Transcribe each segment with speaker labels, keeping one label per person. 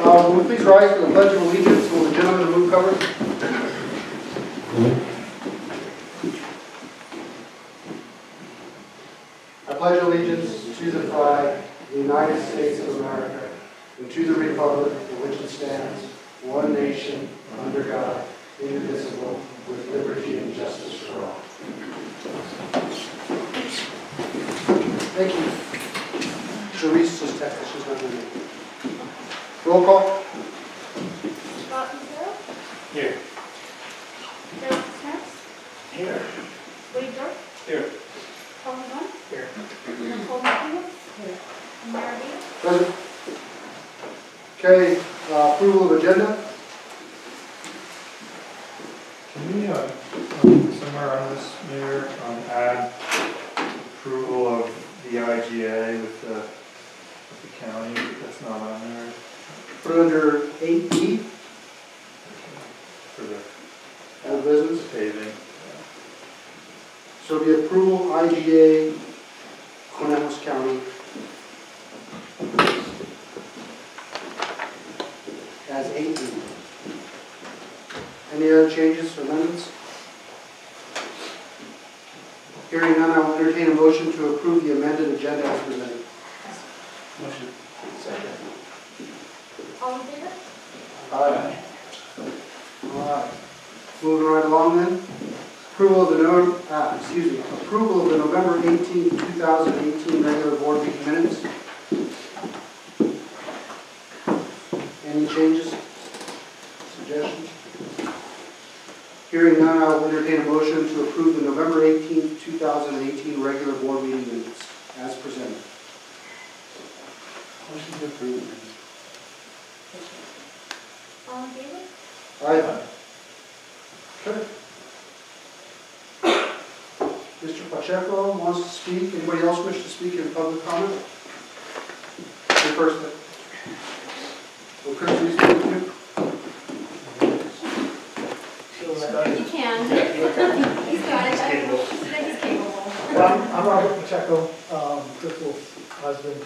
Speaker 1: Uh, will we please rise for the pledge of allegiance, will the gentleman blue cover? I pledge allegiance to the flag of the United States of America and to the republic for which it stands, one nation, under God, indivisible, with liberty and justice for all. Thank you. Sharice just texted, she's not here. Roll call?
Speaker 2: Scott
Speaker 3: Here.
Speaker 2: Derek Smith,
Speaker 3: Here.
Speaker 2: Wade York,
Speaker 3: Here.
Speaker 2: Paul Dunn,
Speaker 3: Here.
Speaker 2: Nicole McEwen, and Mary
Speaker 1: Present. Okay, uh, approval of agenda?
Speaker 4: Can we, uh, somewhere on this, Mayor, um, add approval of the IGA with the, with the county, that's not on there
Speaker 1: Put it under eight E,
Speaker 4: for the
Speaker 1: old business.
Speaker 4: paving?
Speaker 1: So it'll be approval IGA, Conejos County. As eight E. Any other changes or amendments? Hearing none, I will entertain a motion to approve the amended agenda as presented.
Speaker 3: Motion.
Speaker 1: Second.
Speaker 2: All
Speaker 1: right. Moving right along then. Approval of the, no- ah, excuse me, approval of the November 18, 2018 regular board meeting minutes. Any changes? Suggestions? Hearing none, I will entertain a motion to approve the November 18, 2018 regular board meeting minutes as presented.
Speaker 3: Motion to approve.
Speaker 2: All in favor?
Speaker 1: Aye. Okay. Mr. Pacheco wants to speak. Anybody else wish to speak in public comment? You first. Will Chris, will you speak too?
Speaker 2: He can. He's got it. I know. He said he's capable.
Speaker 5: Well, I'm I'm Robert Pacheco, um, Crystal's husband,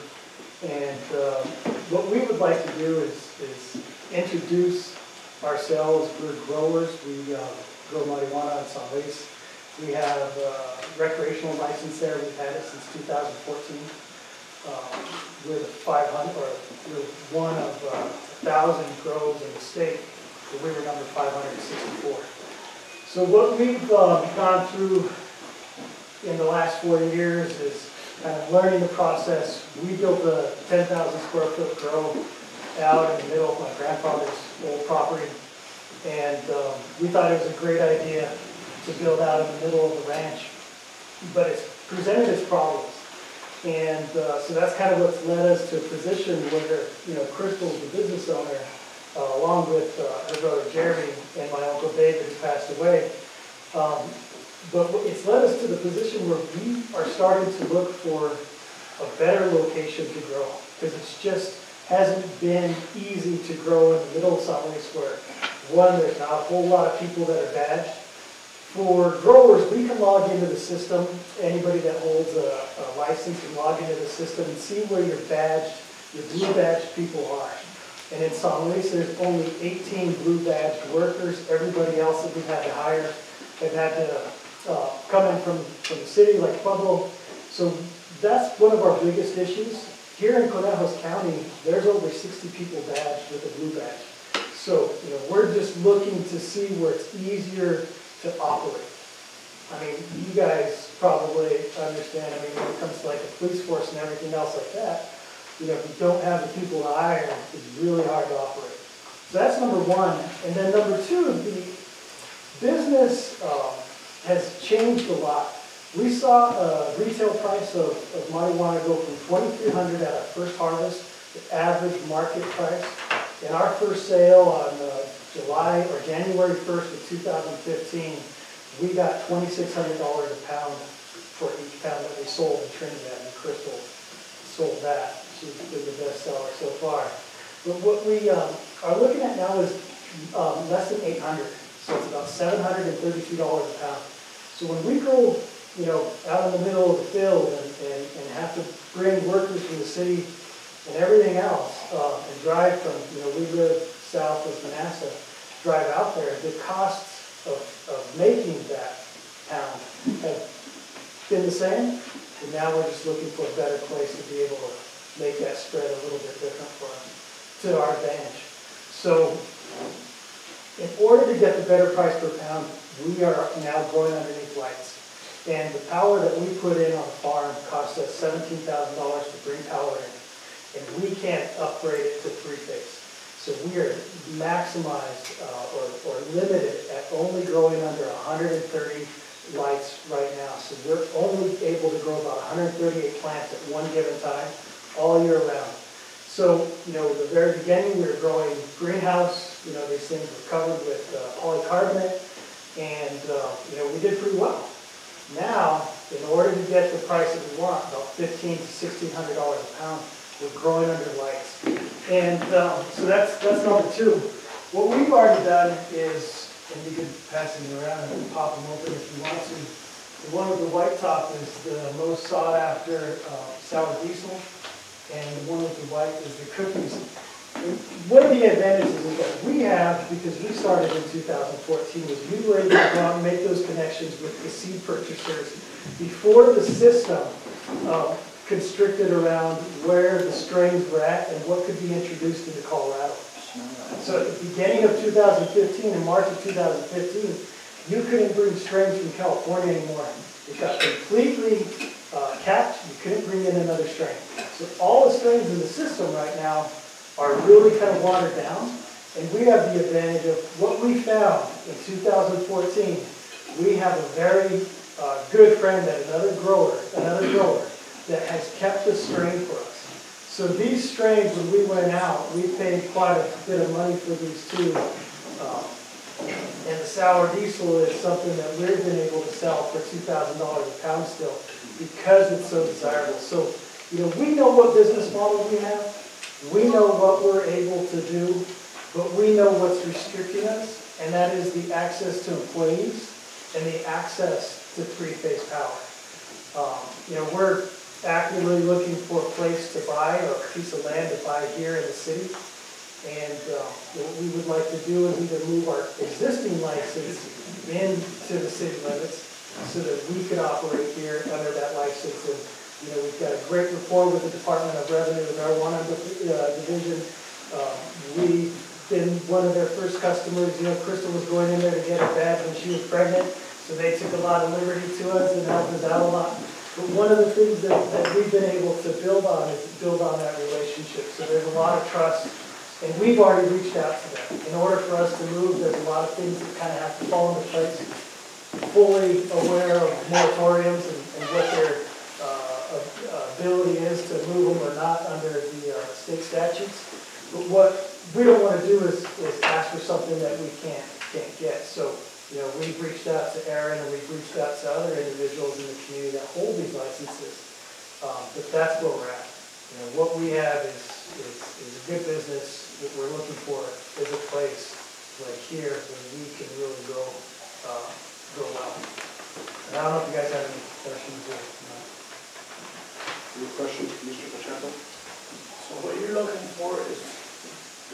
Speaker 5: and uh, what we would like to do is, is introduce ourselves. We're growers, we uh, grow marijuana in San Luis. We have uh, recreational license there, we've had it since 2014. Um, We're the 500, or we're one of uh, 1,000 grows in the state, but we were number 564. So what we've uh, gone through in the last four years is kind of learning the process. We built a 10,000 square foot grow out in the middle of my grandfather's old property. And um, we thought it was a great idea to build out in the middle of the ranch, but it's presented its problems. And uh, so that's kind of what's led us to a position where, you know, Crystal's the business owner, uh, along with uh, her brother Jeremy and my uncle David who passed away. Um, but it's led us to the position where we are starting to look for a better location to grow. Because it's just hasn't been easy to grow in the middle of San Luis where, one, there's not a whole lot of people that are badged. For growers, we can log into the system, anybody that holds a, a license can log into the system and see where your badged, your blue badged people are. And in San Luis, there's only 18 blue badged workers. Everybody else that we've had to hire have had to uh, come in from, from the city like Pueblo. So that's one of our biggest issues. Here in Conejos County, there's over 60 people badged with a blue badge. So, you know, we're just looking to see where it's easier to operate. I mean, you guys probably understand, I mean, when it comes to like the police force and everything else like that, you know, if you don't have the people to hire, it's really hard to operate. So that's number one. And then number two, the business um, has changed a lot. We saw a retail price of, of marijuana go from 2,300 at our first harvest, the average market price. In our first sale on uh, July or January 1st of 2015, we got $2,600 a pound for each pound that we sold in Trinidad, and Crystal sold that. She's been the best seller so far. But what we um, are looking at now is um, less than 800, so it's about $732 a pound. So when we grow, you know, out in the middle of the field and, and, and have to bring workers from the city and everything else, uh, and drive from, you know, we live south of Manassa, drive out there, the costs of, of making that pound have been the same, and now we're just looking for a better place to be able to make that spread a little bit different for us, to our advantage. So, in order to get the better price per pound, we are now growing underneath lights. And the power that we put in on the farm cost us seventeen thousand dollars to bring power in. And we can't upgrade it to three-phase. So we are maximized, uh, or, or limited at only growing under hundred and thirty lights right now. So we're only able to grow about hundred and thirty-eight plants at one given time, all year round. So, you know, the very beginning, we were growing greenhouse, you know, these things were covered with uh, polycarbonate, and, uh, you know, we did pretty well. Now, in order to get the price that we want, about fifteen to sixteen hundred dollars a pound, we're growing under lights. And, um, so that's, that's number two. What we've already done is, and you can pass them around and pop them open if you want to. The one with the white top is the most sought after, uh, sour diesel and the one with the white is the cookies. One of the advantages is that we have, because we started in 2014, was we were able to make those connections with the seed purchasers before the system uh, constricted around where the strains were at and what could be introduced into Colorado. So at the beginning of 2015, in March of 2015, you couldn't bring strains from California anymore. It got completely uh, capped, you couldn't bring in another strain. So all the strains in the system right now are really kind of watered down, and we have the advantage of what we found in 2014. We have a very uh, good friend at another grower, another grower, that has kept the strain for us. So these strains, when we went out, we paid quite a bit of money for these two. Um, And the sour diesel is something that we've been able to sell for two thousand dollars a pound still because it's so desirable. So, you know, we know what business model we have. We know what we're able to do, but we know what's restricting us, and that is the access to employees and the access to three-phase power. Um, You know, we're actively looking for a place to buy, or a piece of land to buy here in the city. And uh, what we would like to do is either move our existing license into the city limits so that we could operate here under that license. You know, we've got a great rapport with the Department of Revenue, the under, uh, division. Um, We've been one of their first customers, you know, Crystal was going in there to get her badge when she was pregnant, so they took a lot of liberty to us and helped us out a lot. But one of the things that, that we've been able to build on is build on that relationship. So there's a lot of trust, and we've already reached out to them. In order for us to move, there's a lot of things that kind of have to fall into place. Fully aware of moratoriums and, and what their, ability is to move them or not under the, uh, state statutes. But what we don't want to do is, is ask for something that we can't, can't get. So, you know, we've reached out to Aaron and we've reached out to other individuals in the community that hold these licenses. Um, but that's where we're at. You know, what we have is, is, is a good business. What we're looking for is a place like here where we can really go, uh, go well. And I don't know if you guys have any questions or.
Speaker 1: Any questions, Mr. Pacheco?
Speaker 6: So what you're looking for is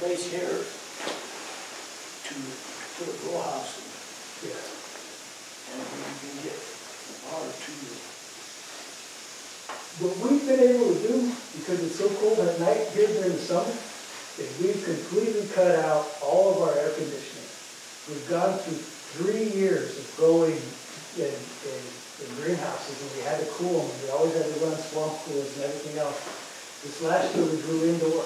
Speaker 6: place here to put a grow house
Speaker 5: Yes.
Speaker 6: and you can get power to you.
Speaker 5: What we've been able to do, because it's so cold at night here during the summer, is we've completely cut out all of our air conditioning. We've gone through three years of growing in, in, greenhouses, and we had to cool them, we always had to run swamp coolers and everything else. This last year, we grew indoor.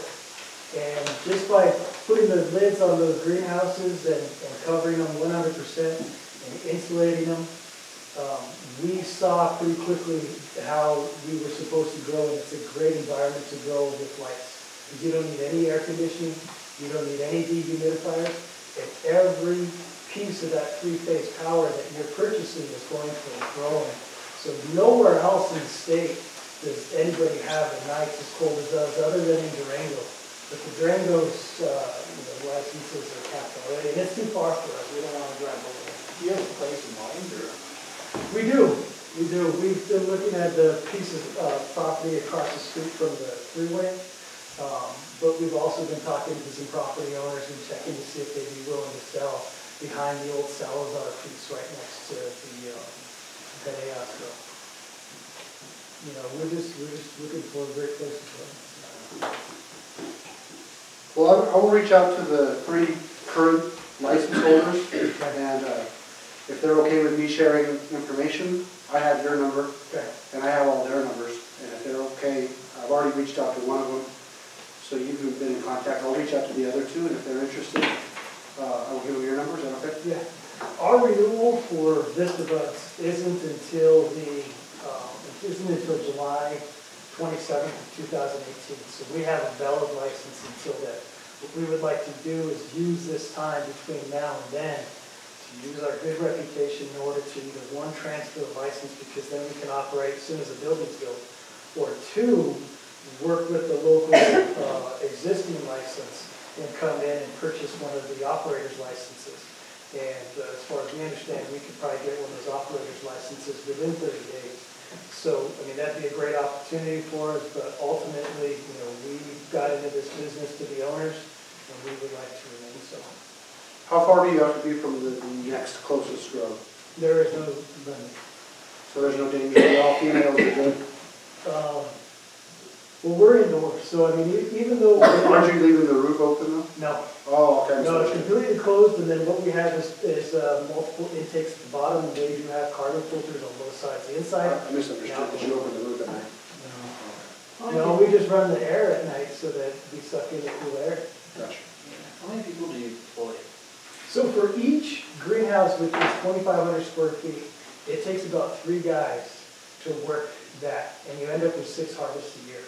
Speaker 5: And just by putting the lids on those greenhouses and, and covering them one hundred percent and insulating them, um, we saw pretty quickly how we were supposed to grow, and it's a great environment to grow with lights. Because you don't need any air conditioning, you don't need any dehumidifiers, and every piece of that three-phase power that you're purchasing is going for growing. So nowhere else in the state does anybody have a night as cold as us, other than in Durango. But the Durango's, uh, you know, licenses are capped already, and it's too far for us, we don't wanna drive over there.
Speaker 6: Do you have a place in mind or?
Speaker 5: We do, we do. We've been looking at the piece of uh, property across the street from the freeway. Um, But we've also been talking to some property owners and checking to see if they'd be willing to sell behind the old Salazar piece right next to the um, Pedeastro. You know, we're just, we're just looking for a great place to put it.
Speaker 1: Well, I I will reach out to the three current license holders, and uh, if they're okay with me sharing information, I have your number,
Speaker 5: Okay.
Speaker 1: and I have all their numbers, and if they're okay, I've already reached out to one of them, so you've been in contact, I'll reach out to the other two, and if they're interested, uh, I will give them your numbers?
Speaker 5: Yeah, our renewal for Vista Buds isn't until the, um, it isn't until July twenty-seventh, two thousand eighteen. So we have a valid license until then. What we would like to do is use this time between now and then to use our good reputation in order to either, one, transfer the license because then we can operate as soon as the building's built, or two, work with the local, uh, existing license and come in and purchase one of the operator's licenses. And uh, as far as we understand, we could probably get one of those operator's licenses within thirty days. So, I mean, that'd be a great opportunity for us, but ultimately, you know, we got into this business to be owners, and we would like to remain so.
Speaker 1: How far do you have to be from the the next closest road?
Speaker 5: There is no limit.
Speaker 1: So there's no danger, all females are good?
Speaker 5: Um, Well, we're indoors, so I mean, e- even though.
Speaker 1: Aren't you leaving the roof open though?
Speaker 5: No,
Speaker 1: Oh, okay. I'm
Speaker 5: No, it's
Speaker 1: sorry.
Speaker 5: completely closed, and then what we have is, is uh, multiple intakes at the bottom, and they do have carbon filters on both sides. The inside,
Speaker 1: I misunderstood, did you open the roof at night?
Speaker 5: no, we just run the air at night so that we suck in the cool air.
Speaker 1: Gotcha.
Speaker 3: How many people do you employ?
Speaker 5: So for each greenhouse, which is twenty-five hundred square feet, it takes about three guys to work that, and you end up with six harvests a year.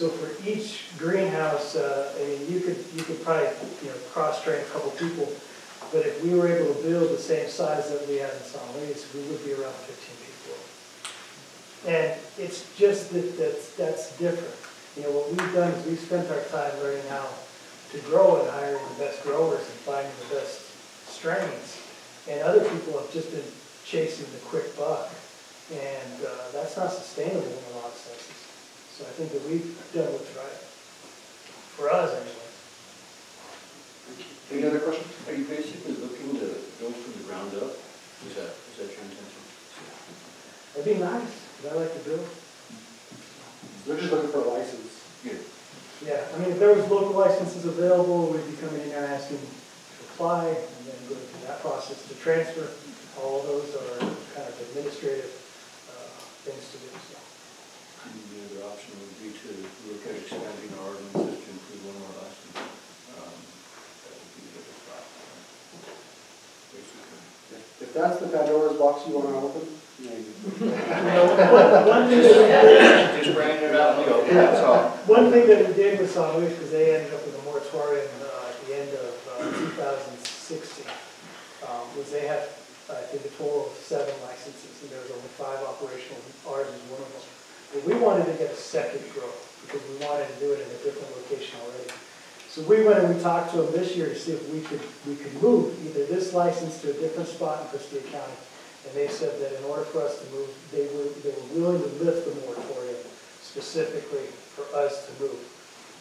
Speaker 5: So for each greenhouse, uh, I mean, you could, you could probably, you know, cross-train a couple people, but if we were able to build the same size that we have in San Luis, we would be around fifteen people. And it's just that, that's, that's different. You know, what we've done is we've spent our time learning how to grow and hiring the best growers and finding the best strains. And other people have just been chasing the quick buck. And uh, that's not sustainable in a lot. So I think that we've done what's right. For us anyway.
Speaker 1: Any other questions?
Speaker 7: Are you basically looking to build from the ground up? Is that, is that your intention?
Speaker 5: It'd be nice, 'cause I like to build.
Speaker 1: They're just looking for a license.
Speaker 7: Yeah.
Speaker 5: Yeah, I mean, if there was local licenses available, we'd be coming in there asking to apply and then go through that process to transfer. All those are kind of administrative uh, things to do, so.
Speaker 7: And the other option would be to look at expanding our ordinances to include one more license. Um, That would be the other spot. Basically.
Speaker 1: If if that's the Pandora's box you want to open, maybe.
Speaker 5: One- One thing that
Speaker 7: Just bringing it out in the open, that's all.
Speaker 5: one thing that we did with San Luis, because they ended up with a moratorium uh, at the end of uh, 2016, um, was they had, I think, a total of seven licenses, and there was only five operational, ours is one of them. But we wanted to get a second grow, because we wanted to do it in a different location already. So we went and we talked to them this year to see if we could, we could move either this license to a different spot in Costilla County. And they said that in order for us to move, they were, they were willing to lift the moratorium specifically for us to move.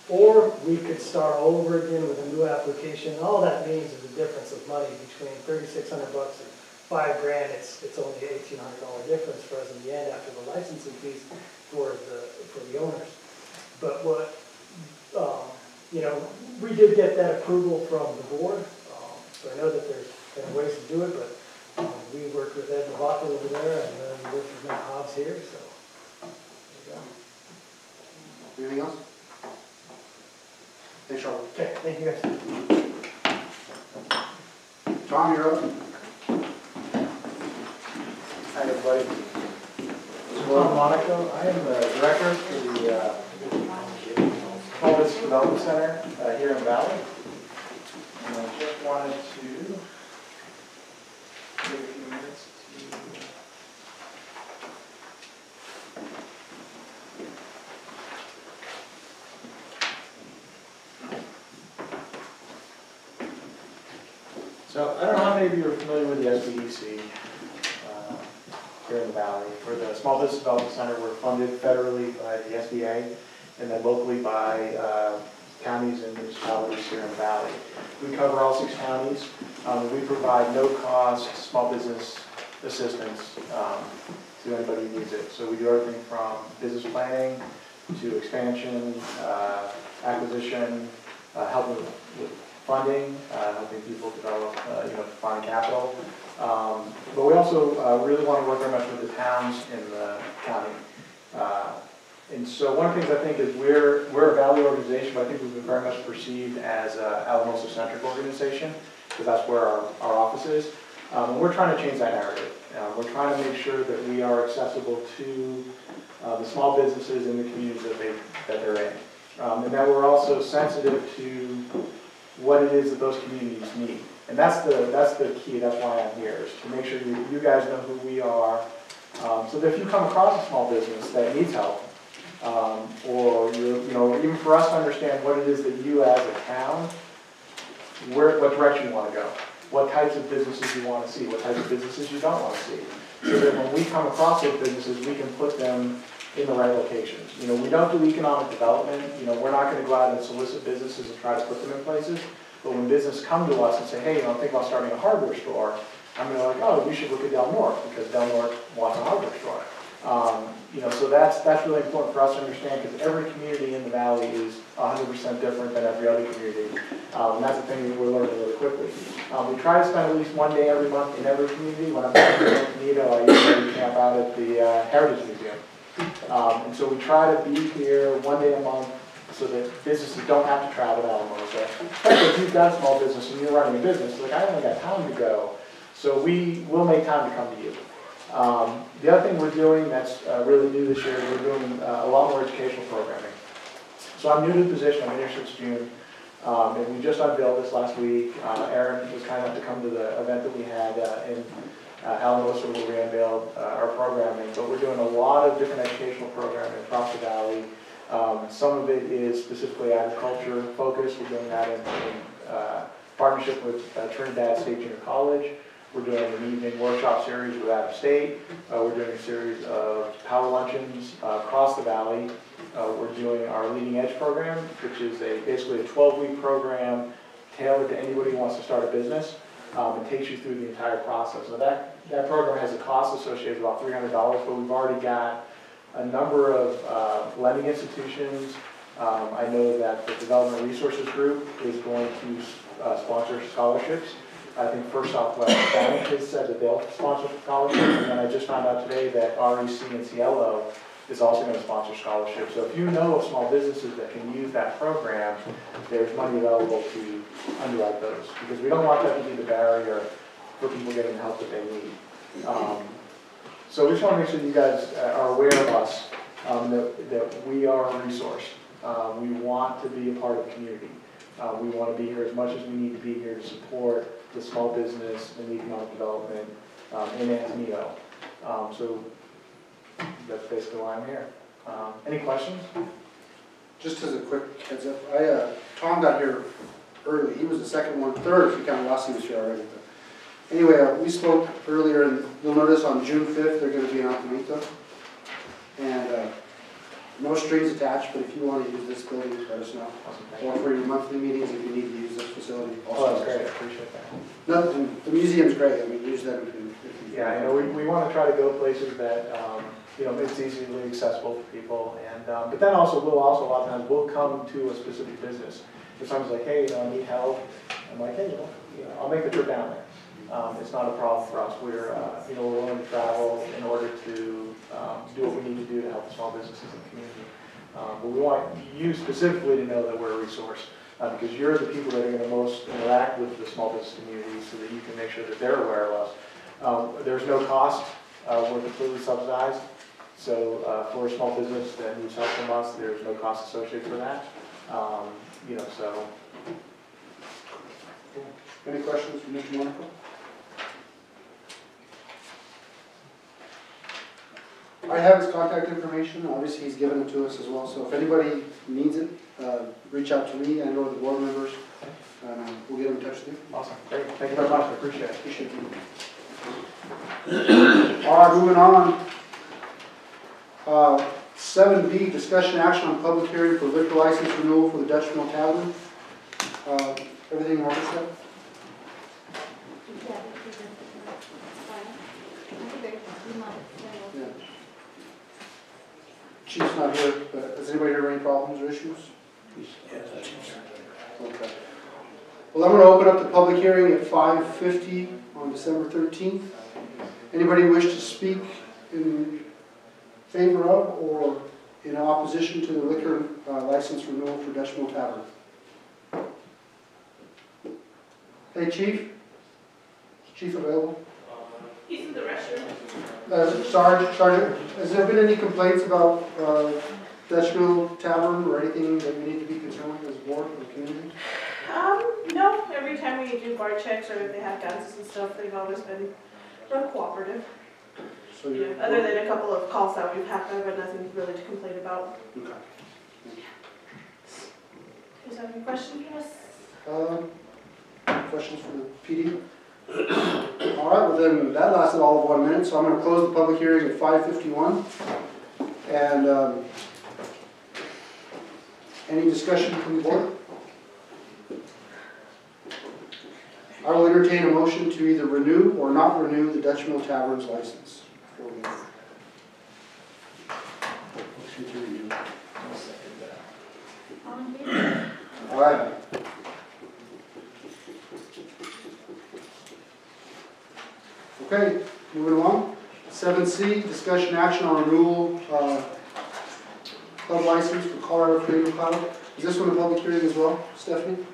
Speaker 5: Or we could start over again with a new application. And All that means is a difference of money between thirty-six hundred bucks and five grand. It's, it's only eighteen hundred dollar difference for us in the end after the licensing fees for the, for the owners. But what, um, you know, we did get that approval from the board. Um, So I know that there's been ways to do it, but um, we worked with Ed Novaka over there and then we worked with Matt Hobbs here, so. there you go.
Speaker 1: Anything else? Thanks, Charlie.
Speaker 5: Okay, thank you guys.
Speaker 1: Tom, you're up.
Speaker 8: Hi, everybody. Tom Monaco, I am the director for the uh, Development Center uh, here in Valley. And I just wanted to take a few minutes to... So I don't know how many of you are familiar with the SBDC uh, here in the valley. For the Small Business Development Center, we're funded federally by the SBA, and then locally by uh, counties and municipalities here in the valley. We cover all six counties. Um, We provide no-cost small business assistance um, to anybody who needs it. So we do everything from business planning to expansion, uh, acquisition, uh, helping with with funding, uh, helping people develop, uh, you know, find capital. Um, But we also uh, really want to work very much with the towns in the county. And so one of the things I think is we're, we're a valley organization, but I think we've been very much perceived as a Alamosa-centric organization, because that's where our, our office is. Um, And we're trying to change that narrative. Uh, We're trying to make sure that we are accessible to uh, the small businesses in the communities that they, that they're in. Um, And that we're also sensitive to what it is that those communities need. And that's the, that's the key, that's why I'm here, is to make sure you, you guys know who we are. Um, So that if you come across a small business that needs help, um, or you, you know, even for us to understand what it is that you as a town, where, what direction you want to go, what types of businesses you want to see, what types of businesses you don't want to see. So that when we come across those businesses, we can put them in the right locations. You know, we don't do economic development, you know, we're not gonna go out and solicit businesses and try to put them in places. But when businesses come to us and say, hey, you know, I'm about starting a hardware store, I'm gonna like, oh, we should look at Del Norte, because Del Norte wants a hardware store. Um, you know, so that's, that's really important for us to understand, because every community in the valley is hundred percent different than every other community. Um, and that's the thing that we're learning really quickly. Um, we try to spend at least one day every month in every community. When I'm back in Antonito, I usually camp out at the uh, Heritage Museum. Um, and so we try to be here one day a month so that businesses don't have to travel to Alamosa. Especially if you've got a small business and you're running a business, like I only got time to go. So we will make time to come to you. Um, the other thing we're doing that's uh, really new this year, is we're doing uh, a lot more educational programming. So I'm new to the position, I'm in here since June, um, and we just unveiled this last week. Uh, Aaron was kind enough to come to the event that we had uh, in uh, Alamosa will we unveiled uh, our programming, but we're doing a lot of different educational programming across the valley. Um, some of it is specifically agriculture focused. We're doing that in, in uh, partnership with uh, Trinidad State Junior College. We're doing an evening workshop series with Adams State. Uh, we're doing a series of power luncheons uh, across the valley. We're doing our leading edge program, which is a basically a 12-week program tailored to anybody who wants to start a business. Um, it takes you through the entire process. So that, that program has a cost associated about $300, but we've already got a number of uh, lending institutions. Um, I know that the Development Resources Group is going to uh, sponsor scholarships. I think First Southwest Bank has said that they'll sponsor scholarships, and then I just found out today that REC and Cielo is also going to sponsor scholarships. So if you know of small businesses that can use that program, there's money available to underwrite those, because we don't want that to be the barrier for people getting the help that they need. Um, So we just want to make sure you guys uh, are aware of us, um, that, that we are a resource. Uh, We want to be a part of the community. Uh, We want to be here as much as we need to be here to support the small business and economic development um, in Antonito. Um, So that's basically why I'm here. Um, Any questions?
Speaker 1: Just as a quick heads up, I, uh, Tom got here early, he was the second one, third, if you count Rossi was here already. but- Anyway, uh, we spoke earlier, and you'll notice on June fifth, they're gonna be in Antonito. And, uh, no strings attached, but if you wanna use this building, let us know.
Speaker 8: Awesome,
Speaker 1: Or for your monthly meetings, if you need to use this facility. also.
Speaker 8: Oh, that's great, I appreciate that.
Speaker 1: No, and the museum's great, I mean, use them if you. if you-
Speaker 8: Yeah, I know, we, we want to try to go places that, um, you know, it's easily accessible for people, and, um, but then also, we'll also, a lot of times, we'll come to a specific business. If someone's like, hey, you know, I need help, I'm like, hey, you know, you know, I'll make the trip down there. Um, it's not a problem for us, we're, uh, you know, we're willing to travel in order to, um, do what we need to do to help the small businesses in the community. Um, but we want you specifically to know that we're a resource, uh, because you're the people that are gonna most interact with the small business community, so that you can make sure that they're aware of us. Um, There's no cost, uh, we're completely subsidized, so uh, for a small business that needs help from us, there's no cost associated for that. Um, You know, so,
Speaker 1: Any questions from Mr. Monaco? I have his contact information, obviously he's given it to us as well, so if anybody needs it, uh, reach out to me and or the board members, uh, we'll get in touch with you.
Speaker 8: awesome, great, thank you very much, I appreciate it.
Speaker 1: Appreciate you. All right, moving on. Uh, Seven B, discussion action on public hearing for liquor license renewal for the Dutch Mill Tavern. Uh, Everything in order, Steph?
Speaker 2: Yeah, this is fine. I think there's a month,
Speaker 1: Yeah. Chief's not here, but does anybody have any problems or issues? Okay. Well, I'm gonna open up the public hearing at five fifty on December thirteenth. Anybody wish to speak in favor of or in opposition to the liquor uh, license renewal for Dutch Tavern? Hey, chief? Is chief available?
Speaker 9: He's in the restroom.
Speaker 1: Uh, Sarge, Sergeant, has there been any complaints about uh, Dutch Tavern or anything that we need to be concerned with as a board or community?
Speaker 9: Um, no, every time we do bar checks or if they have dances and stuff, they've always been real cooperative.
Speaker 1: So
Speaker 9: Yeah,
Speaker 1: you're-
Speaker 9: other than a couple of calls that we've had, but nothing really to complain about.
Speaker 1: Okay.
Speaker 9: Does have any questions for us?
Speaker 1: Um, Questions for the PD? All right, well then, that lasted all of one minute, so I'm gonna close the public hearing at five fifty-one. And, um, any discussion from the board? I will entertain a motion to either renew or not renew the Dutch Mill Tavern's license. Motion to renew.
Speaker 2: All in favor?
Speaker 1: All right. Okay, moving along. Seven C, discussion action on renewal, uh, club license for Colorado Creative Cloud. Is this one a public hearing as well, Stephanie?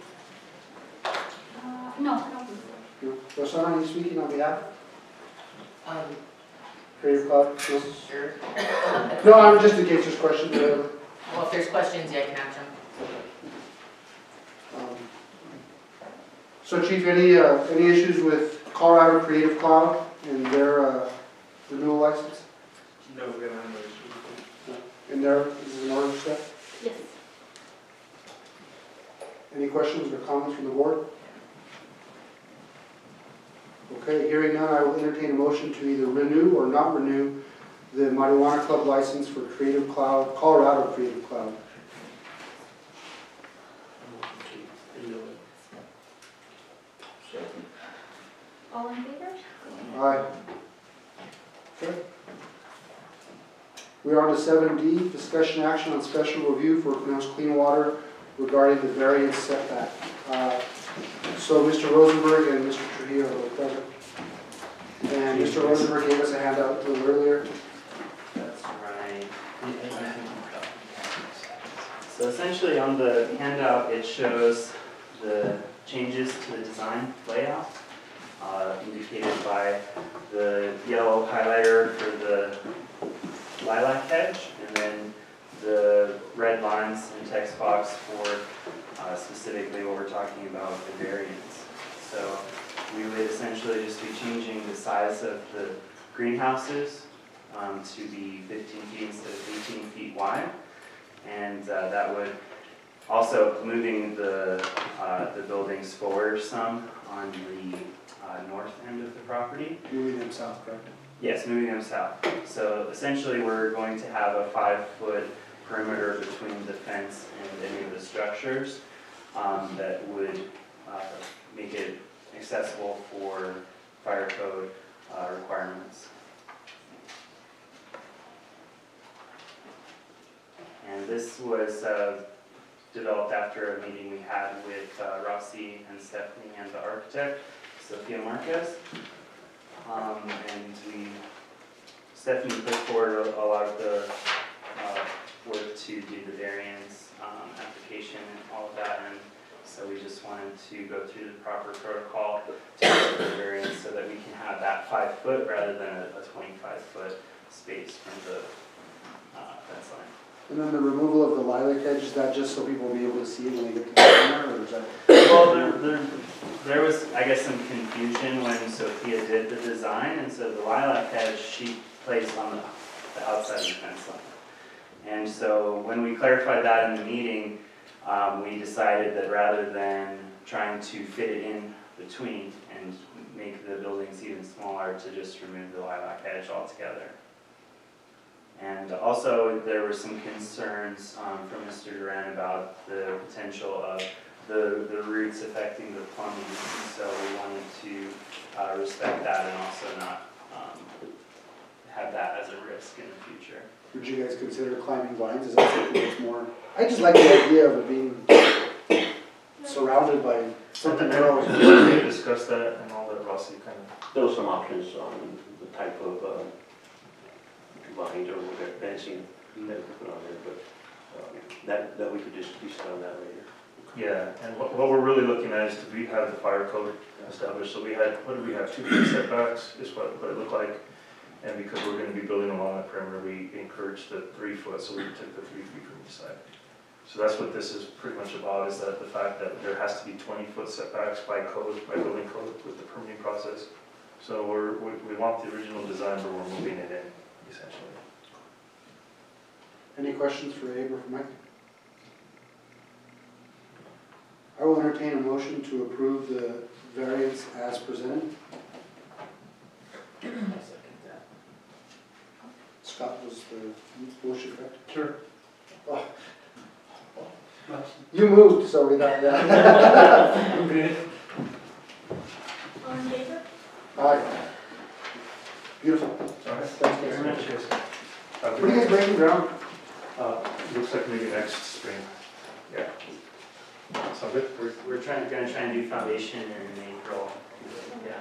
Speaker 2: Uh, no, I don't think so.
Speaker 1: No. Rosanna, are you speaking on behalf?
Speaker 10: Um,
Speaker 1: Creative Cloud? No?
Speaker 10: sure.
Speaker 1: No, I'm just in case there's questions, whatever.
Speaker 10: Well, if there's questions, yeah, I can answer them.
Speaker 1: Um, So Chief, any, uh, any issues with Colorado Creative Cloud and their, uh, renewal license?
Speaker 3: No, we're gonna have no issue.
Speaker 1: And their, is it in order, Steph?
Speaker 2: Yes.
Speaker 1: Any questions or comments from the board? Okay, hearing none, I will entertain a motion to either renew or not renew the marijuana club license for Creative Cloud, Colorado Creative Cloud.
Speaker 7: Second.
Speaker 2: All in favor?
Speaker 1: Aye. Okay. We are on to seven D, discussion action on special review for pronounced clean water regarding the variance setback. Uh, So Mr. Rosenberg and Mr. Trujillo are present. And Mr. Rosenberg gave us a handout a little earlier.
Speaker 11: That's right. So essentially on the handout, it shows the changes to the design layout, uh, indicated by the yellow highlighter for the lilac hedge, and then the red lines and text box for uh, specifically what we're talking about, the variance. So we would essentially just be changing the size of the greenhouses um, to be 15 feet instead of 18 feet wide. And uh, that would also moving the, uh, the buildings forward some on the uh, north end of the property.
Speaker 1: Moving them south, correct?
Speaker 11: Yes, moving them south. So essentially, we're going to have a five-foot perimeter between the fence and any of the structures um, that would uh, make it accessible for fire code uh, requirements. And this was uh, developed after a meeting we had with uh, Rossi and Stephanie and the architect, Sophia Marquez. Um, And we, Stephanie put forward a lot of the uh, work to do the variance um, application and all of that. And so we just wanted to go through the proper protocol to get the variance so that we can have that five foot rather than a a 25 foot space from the uh, fence line.
Speaker 1: And then the removal of the lilac hedge, is that just so people will be able to see it when they get to the corner, or is that?
Speaker 11: Well, there, there, there was, I guess, some confusion when Sophia did the design, and so the lilac hedge she placed on the, the outside of the fence line. And so when we clarified that in the meeting, um, we decided that rather than trying to fit it in between and make the buildings even smaller, to just remove the lilac hedge altogether. And also, there were some concerns um, from Mr. Duran about the potential of the, the roots affecting the plumbing. So we wanted to uh, respect that and also not um, have that as a risk in the future.
Speaker 1: Would you guys consider climbing vines? Is that something that's more, I just like the idea of it being surrounded by something growing.
Speaker 4: We discussed that and all that, Rossi kind of,
Speaker 12: There were some options on the type of uh, vines or whatever fencing that we put on there, but um, that, that we could just decide on that later.
Speaker 4: yeah, and what, what we're really looking at is to we have the fire code established, so we had, what did we have, two feet setbacks is what, what it looked like. And because we're gonna be building along the perimeter, we encouraged the three foot, so we took the three feet from each side. So that's what this is pretty much about, is that the fact that there has to be twenty foot setbacks by code, by building code with the permitting process. So we're, we, we want the original design, but we're moving it in essentially.
Speaker 1: Any questions for Abe or for Mike? I will entertain a motion to approve the variance as presented. Scott was the motion correct?
Speaker 3: Sure.
Speaker 1: Oh. You moved, so we got that.
Speaker 3: I'm good.
Speaker 2: All in favor?
Speaker 1: Aye. Beautiful.
Speaker 4: All right,
Speaker 1: Thanks,
Speaker 4: very
Speaker 1: guys.
Speaker 4: much, yes. Have a
Speaker 1: What
Speaker 4: good
Speaker 1: are you guys
Speaker 4: night.
Speaker 1: breaking ground?
Speaker 4: Uh, looks like maybe next spring. Yeah. Sound good?
Speaker 11: We're, we're trying, gonna try and do foundation in April. Yeah.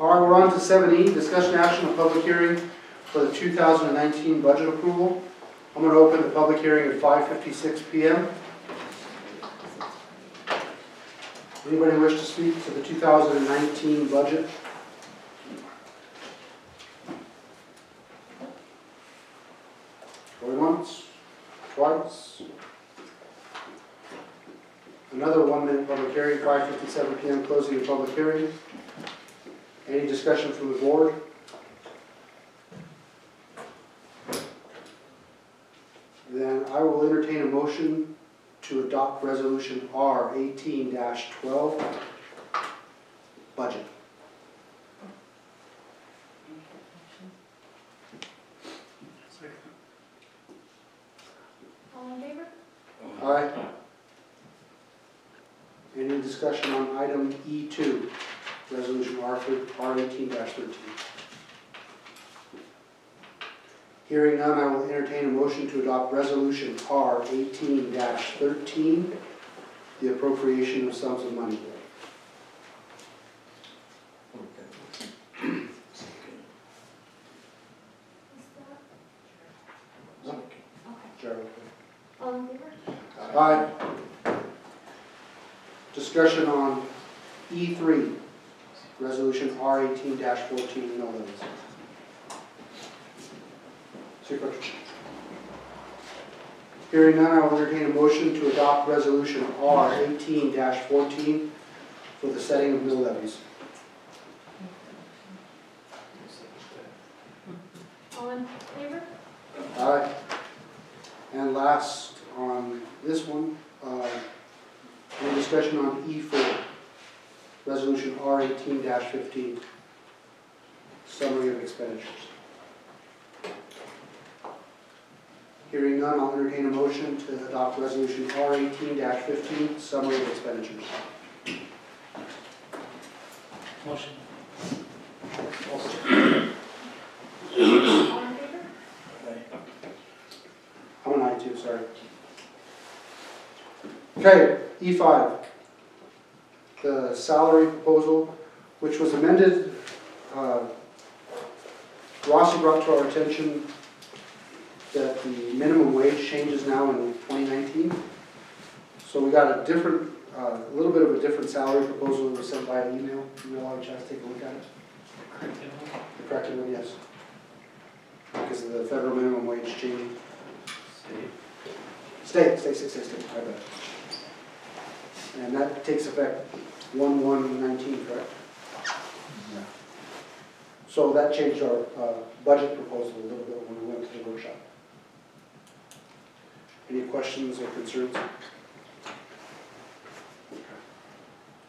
Speaker 1: All right, we're on to seven E, discussion action of public hearing for the two thousand and nineteen budget approval. I'm gonna open the public hearing at five fifty-six PM. Anybody wish to speak to the two thousand and nineteen budget? Going once, twice. Another one-minute public hearing, five fifty-seven PM, closing the public hearing. Any discussion from the board? Then I will entertain a motion to adopt resolution R eighteen twelve, budget.
Speaker 2: All in favor?
Speaker 1: Aye. Any discussion on item E two, resolution R R eighteen thirteen? Hearing none, I will entertain a motion to adopt resolution R eighteen thirteen, the appropriation of sums of money.
Speaker 2: All in favor?
Speaker 1: Aye. Discussion on E three, resolution R eighteen fourteen, no limits. Clerk. Hearing none, I will entertain a motion to adopt resolution R eighteen fourteen for the setting of mill levies.
Speaker 2: All in favor?
Speaker 1: Aye. And last on this one, uh, any discussion on E four, resolution R eighteen fifteen, summary of expenditures. Hearing none, I'll entertain a motion to adopt resolution R eighteen fifteen, summary of expenditures.
Speaker 6: Motion.
Speaker 2: All in favor?
Speaker 1: I'm an I too, sorry. Okay, E five. The salary proposal, which was amended, uh, Rossi brought to our attention that the minimum wage changes now in twenty nineteen. So we got a different, uh, a little bit of a different salary proposal that was sent by email. You all have a chance to take a look at it? The corrected one, yes. Because of the federal minimum wage change. State, state, state, state, state, I bet. And that takes effect 1-1-19, correct? Yeah. So that changed our, uh, budget proposal a little bit when we went to the workshop. Any questions or concerns?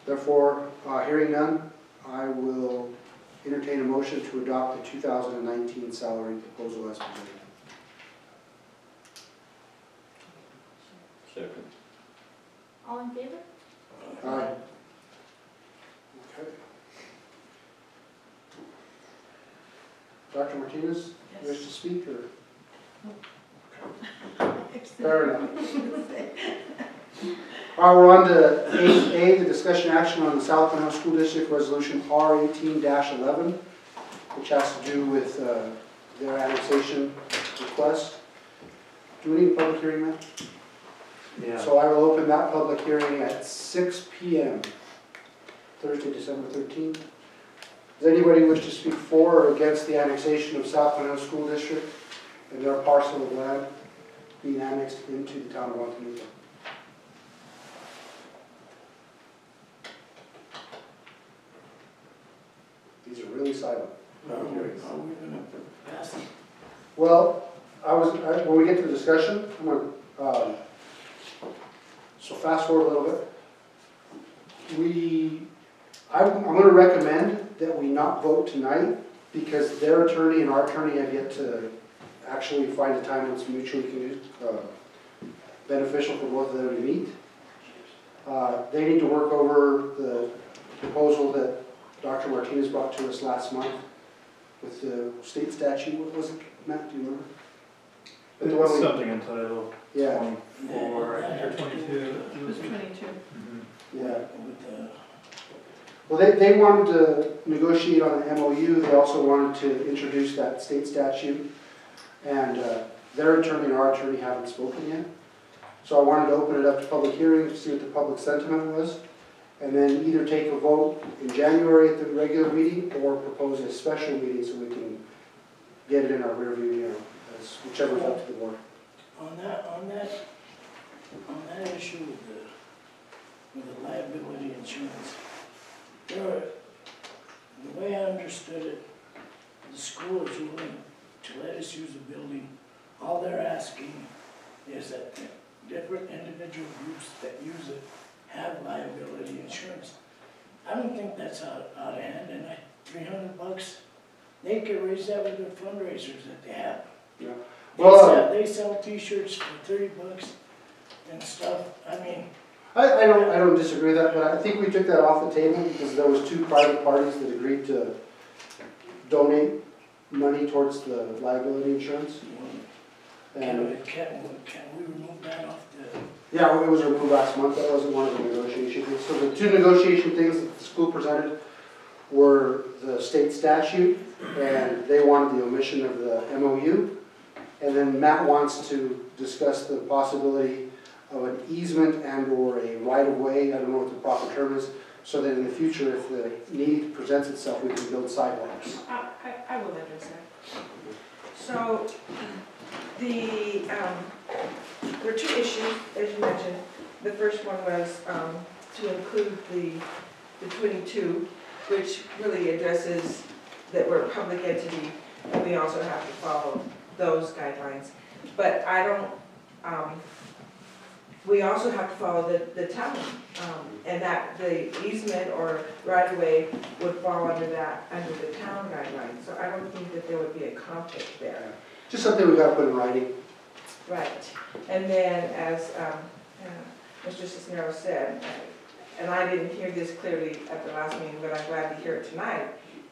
Speaker 1: Therefore, uh, hearing none, I will entertain a motion to adopt the 2019 salary proposal as presented. Second.
Speaker 2: All in favor?
Speaker 1: Aye. Okay. Dr. Martinez, you wish to speak or? Nope. Fair enough. All right, we're on to eight A, the discussion action on the South Conejos School District Resolution R eighteen eleven, which has to do with uh, their annexation request. Do we need a public hearing, Matt?
Speaker 3: Yeah.
Speaker 1: So I will open that public hearing at six P M, Thursday, December thirteenth. Does anybody wish to speak for or against the annexation of South Conejos School District and their parcel of land being annexed into the town of Antonito? These are really silent.
Speaker 6: Are we gonna pass it?
Speaker 1: Well, I was, I- when we get to the discussion, I'm gonna, um, so fast forward a little bit. We, I'm, I'm gonna recommend that we not vote tonight because their attorney and our attorney have yet to actually find a time that's mutually uh, beneficial for both of them to meet. Uh, They need to work over the proposal that Dr. Martinez brought to us last month with the state statute, what was it, Matt, do you remember? The one we-
Speaker 4: Something entitled
Speaker 1: Yeah,
Speaker 4: twenty-four, I think, or twenty-two.
Speaker 9: It was twenty-two.
Speaker 1: yeah.
Speaker 6: With the,
Speaker 1: Well, they, they wanted to negotiate on an MOU, they also wanted to introduce that state statute. And uh, their attorney and our attorney haven't spoken yet. So I wanted to open it up to public hearing to see what the public sentiment was. And then either take a vote in January at the regular meeting or propose a special meeting so we can get it in our rearview mirror, as whichever's up to the board.
Speaker 6: on that, on that, on that issue with the, with the liability insurance, there are, the way I understood it, the school is willing to let us use the building. All they're asking is that different individual groups that use it have liability insurance. I don't think that's out, out of hand, and I, three hundred bucks, they could raise that with their fundraisers that they have.
Speaker 1: Yeah.
Speaker 6: They
Speaker 1: Well,
Speaker 6: sell, um, they sell t-shirts for thirty bucks and stuff, I mean,
Speaker 1: I, I don't, I don't disagree with that, but I think we took that off the table because there was two private parties that agreed to donate money towards the liability insurance.
Speaker 6: can
Speaker 1: And,
Speaker 6: we, can, we- can we remove that off the,
Speaker 1: yeah, it was removed last month, that wasn't one of the negotiation things. So the two negotiation things that the school presented were the state statute, and they wanted the omission of the MOU. And then Matt wants to discuss the possibility of an easement and/or a right-of-way, I don't know what the proper term is, so that in the future, if the need presents itself, we can build sidewalks.
Speaker 13: I, I, I will address that. So, the, um, there are two issues, as you mentioned. The first one was, um, to include the, the twenty-two, which really addresses that we're a public entity, and we also have to follow those guidelines. But I don't, um, we also have to follow the, the town, um, and that the easement or right-of-way would fall under that, under the town guidelines. So I don't think that there would be a conflict there.
Speaker 1: Just something we gotta put in writing.
Speaker 13: Right, and then as, um, uh, Mr. Cisneros said, and I didn't hear this clearly at the last meeting, but I'm glad to hear it tonight,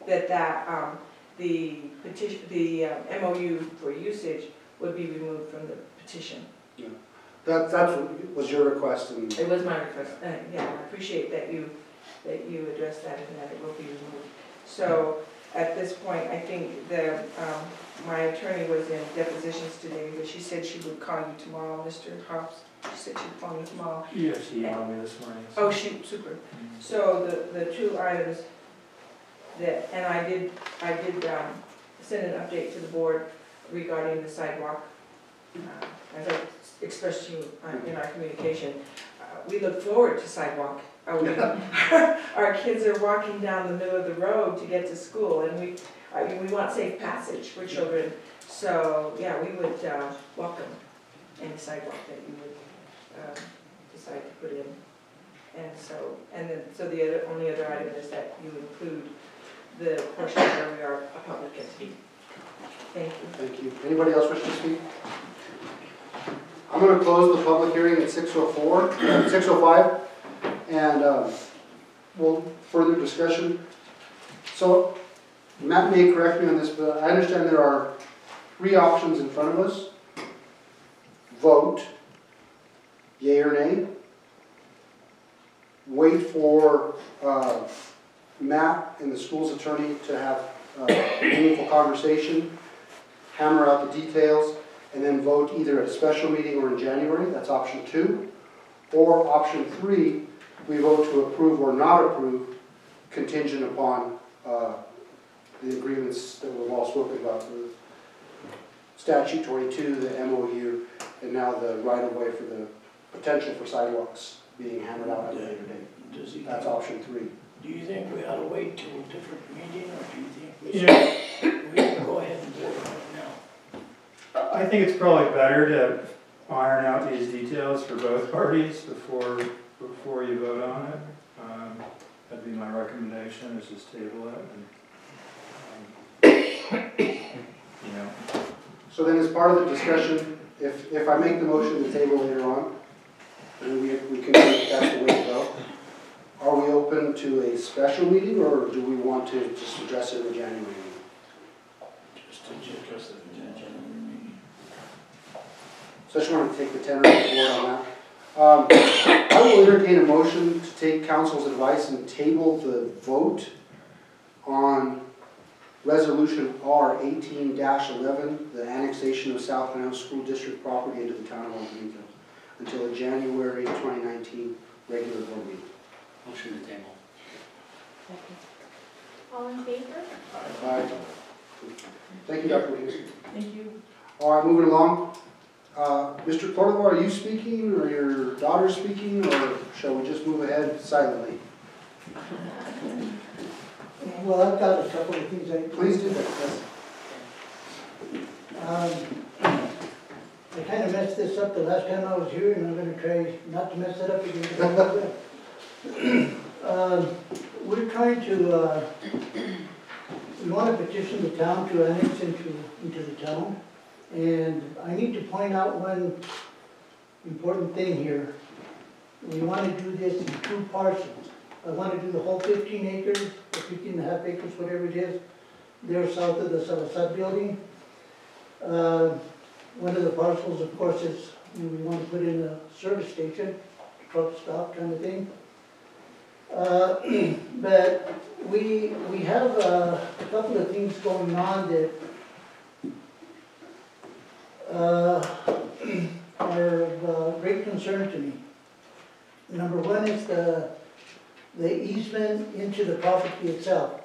Speaker 13: that that, um, the petition, the uh, MOU for usage would be removed from the petition.
Speaker 1: That, that was your request, and
Speaker 13: It was my request, uh, yeah, I appreciate that you, that you addressed that and that it will be removed. So, at this point, I think the, um, my attorney was in depositions today, but she said she would call you tomorrow, Mr. Hobbs. She said she'd call me tomorrow.
Speaker 3: Yes, he emailed me this morning.
Speaker 13: Oh, shoot, super. So the, the two items that, and I did, I did, um, send an update to the board regarding the sidewalk. Uh, As I expressed to you uh, in our communication, uh, we look forward to sidewalk. Uh, we- Our kids are walking down the middle of the road to get to school and we, I mean, we want safe passage for children. So, yeah, we would, uh, welcome any sidewalk that you would, um, decide to put in. And so, and then, so the other, only other item is that you include the portion where we are a public entity. Thank you.
Speaker 1: thank you. Anybody else wish to speak? I'm gonna close the public hearing at six oh four, six oh five, and, um, we'll further discussion. So, Matt may correct me on this, but I understand there are three options in front of us. Vote, yea or nay. Wait for, uh, Matt and the school's attorney to have uh, meaningful conversation, hammer out the details, and then vote either at a special meeting or in January, that's option two. Or option three, we vote to approve or not approve contingent upon uh, the agreements that we've all spoken about, the statute 22, the MOU, and now the right-of-way for the potential for sidewalks being hammered out at a later date.
Speaker 6: Does he,
Speaker 1: That's option three.
Speaker 6: do you think we ought to wait till a different meeting, or do you think we
Speaker 3: Yeah.
Speaker 6: should, we can go ahead and vote on it now?
Speaker 3: I think it's probably better to iron out these details for both parties before, before you vote on it. Um, That'd be my recommendation, is just table it and, um, you know,
Speaker 1: So then as part of the discussion, if, if I make the motion to table later on, then we, we can, that's the way to go. Are we open to a special meeting, or do we want to just address it in the January meeting?
Speaker 6: Just to address the January meeting.
Speaker 1: So I just want to take the tenor of the board on that. Um, I will entertain a motion to take council's advice and table the vote on resolution R eighteen eleven, the annexation of South Conejos School District property into the town of Antonito until a January twenty nineteen regular board meeting.
Speaker 10: Motion to table.
Speaker 2: All in favor?
Speaker 1: Aye. Thank you, Dr. Williams.
Speaker 13: Thank you.
Speaker 1: All right, moving along. Uh, Mr. Cordova, are you speaking, or your daughter speaking, or shall we just move ahead silently?
Speaker 14: Well, I've got a couple of things I.
Speaker 1: Please do that, yes.
Speaker 14: Um, I kind of messed this up the last time I was here, and I'm gonna try not to mess it up again. Um, We're trying to, uh, we want to petition the town to annex into, into the town. And I need to point out one important thing here. We want to do this in two parcels. I want to do the whole fifteen acres, or fifteen and a half acres, whatever it is, there south of the Salazar building. Uh, One of the parcels, of course, is, we want to put in a service station, truck stop kind of thing. Uh, But we, we have a couple of things going on that uh, are of uh, great concern to me. Number one is the, the easement into the property itself.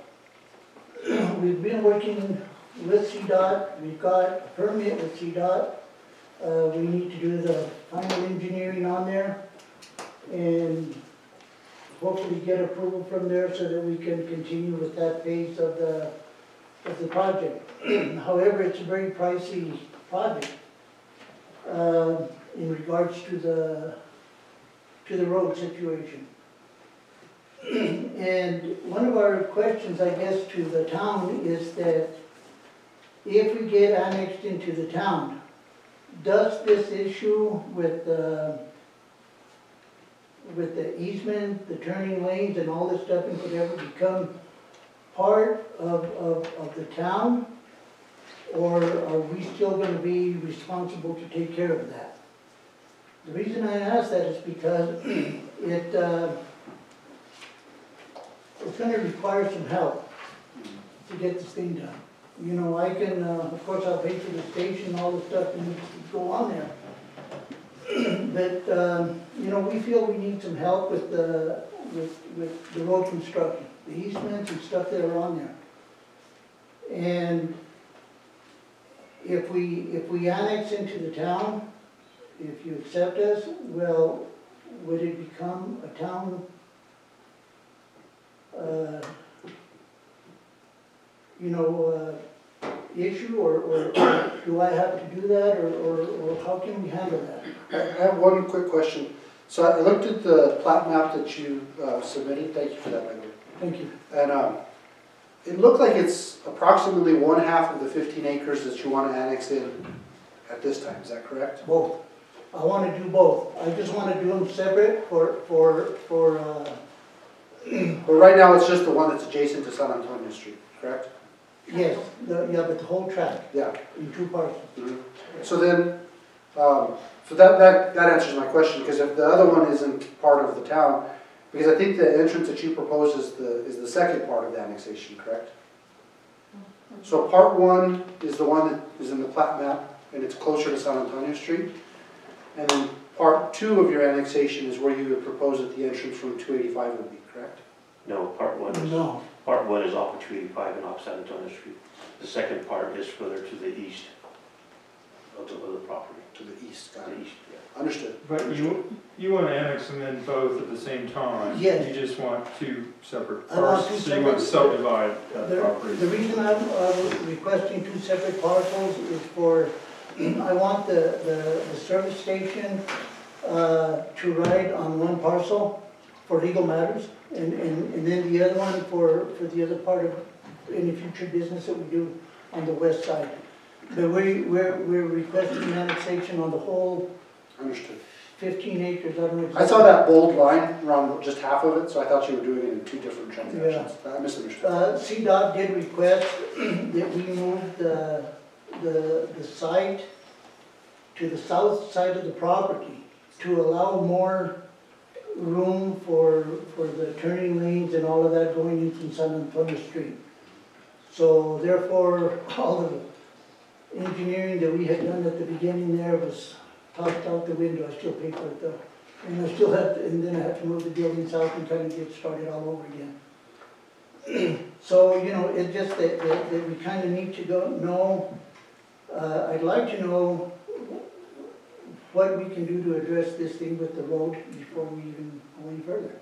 Speaker 14: We've been working with CDOT, we've got a permit with CDOT. Uh, we need to do the final engineering on there and hopefully get approval from there so that we can continue with that phase of the, of the project. However, it's a very pricey project, uh, in regards to the, to the road situation. And one of our questions, I guess, to the town is that if we get annexed into the town, does this issue with the, with the easement, the turning lanes and all this stuff and whatever become part of, of, of the town? Or are we still gonna be responsible to take care of that? The reason I ask that is because it, uh, it's gonna require some help to get this thing done. You know, I can, uh, of course, I'll pay for the station, all the stuff that needs to go on there. But, um, you know, we feel we need some help with the, with, with the road construction, the easements and stuff that are on there. And if we, if we annex into the town, if you accept us, well, would it become a town, uh, you know, uh, issue, or, or do I have to do that, or, or, or how can we handle that?
Speaker 1: I I have one quick question. So I looked at the plat map that you uh, submitted, thank you for that, by the way.
Speaker 14: Thank you.
Speaker 1: And um, it looked like it's approximately one half of the 15 acres that you want to annex in at this time, is that correct?
Speaker 14: Both. I wanna do both. I just wanna do them separate for, for, for, uh,
Speaker 1: But right now, it's just the one that's adjacent to San Antonio Street, correct?
Speaker 14: yes, the, yeah, but the whole track
Speaker 1: Yeah.
Speaker 14: in two parcels.
Speaker 1: So then, um, so that, that, that answers my question, because if the other one isn't part of the town, because I think the entrance that you propose is the, is the second part of the annexation, correct? Mm-hmm. So part one is the one that is in the plat map, and it's closer to San Antonio Street. And then part two of your annexation is where you would propose that the entrance from two eighty-five would be, correct?
Speaker 12: No, part one is,
Speaker 14: No,
Speaker 12: part one is off of two eighty-five and off San Antonio Street. The second part is further to the east of the, of the property,
Speaker 1: To the east,
Speaker 12: to
Speaker 1: got
Speaker 12: the
Speaker 1: it.
Speaker 12: east, yeah.
Speaker 1: Understood.
Speaker 3: But you, you want to annex them in both at the same time?
Speaker 14: Yes.
Speaker 3: You just want two separate
Speaker 14: I want
Speaker 3: parcels,
Speaker 14: two
Speaker 3: so you want to
Speaker 14: separate-
Speaker 3: subdivide that
Speaker 14: The,
Speaker 3: property?
Speaker 14: the reason I'm, I'm requesting two separate parcels is for, I want the, the, the service station, uh, to ride on one parcel for legal matters, and, and, and then the other one for, for the other part of any future business that we do on the west side. But we, we're, we're requesting annexation on the whole
Speaker 1: Understood.
Speaker 14: fifteen acres, I don't know.
Speaker 1: I saw that bold line around just half of it, so I thought you were doing it in two different transactions. I misunderstood.
Speaker 14: Uh, CDOT did request that we move the, the, the site to the south side of the property to allow more room for, for the turning lanes and all of that going in from San Antonio Street. So therefore, all the engineering that we had done at the beginning there was tossed out the window, I still pay for it though. And I still have, to- and then I have to move the building south and kind of get started all over again. So, you know, it's just that, that, that we kind of need to go, know, uh, I'd like to know what we can do to address this thing with the road before we even go any further.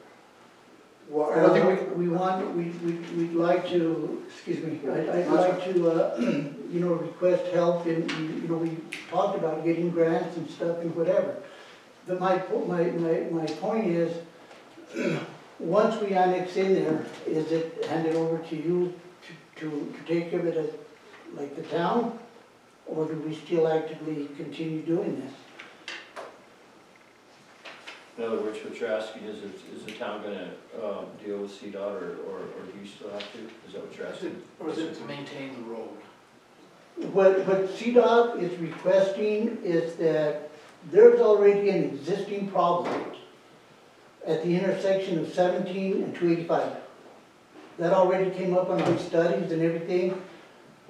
Speaker 1: Well, I don't think we,
Speaker 14: Uh, We want, we, we, we'd like to, excuse me, I'd, I'd like to, uh, you know, request help in, in- you know, we talked about getting grants and stuff and whatever. But my, my, my, my point is, once we annex in there, is it handed over to you to, to, to take care of it as, like the town? Or do we still actively continue doing this?
Speaker 7: In other words, what you're asking is, is is the town gonna, um, deal with CDOT or, or, or do you still have to? Is that what you're asking?
Speaker 6: Or is it to maintain the road?
Speaker 14: What, what CDOT is requesting is that there's already an existing problem at the intersection of seventeen and two eighty-five. That already came up on our studies and everything.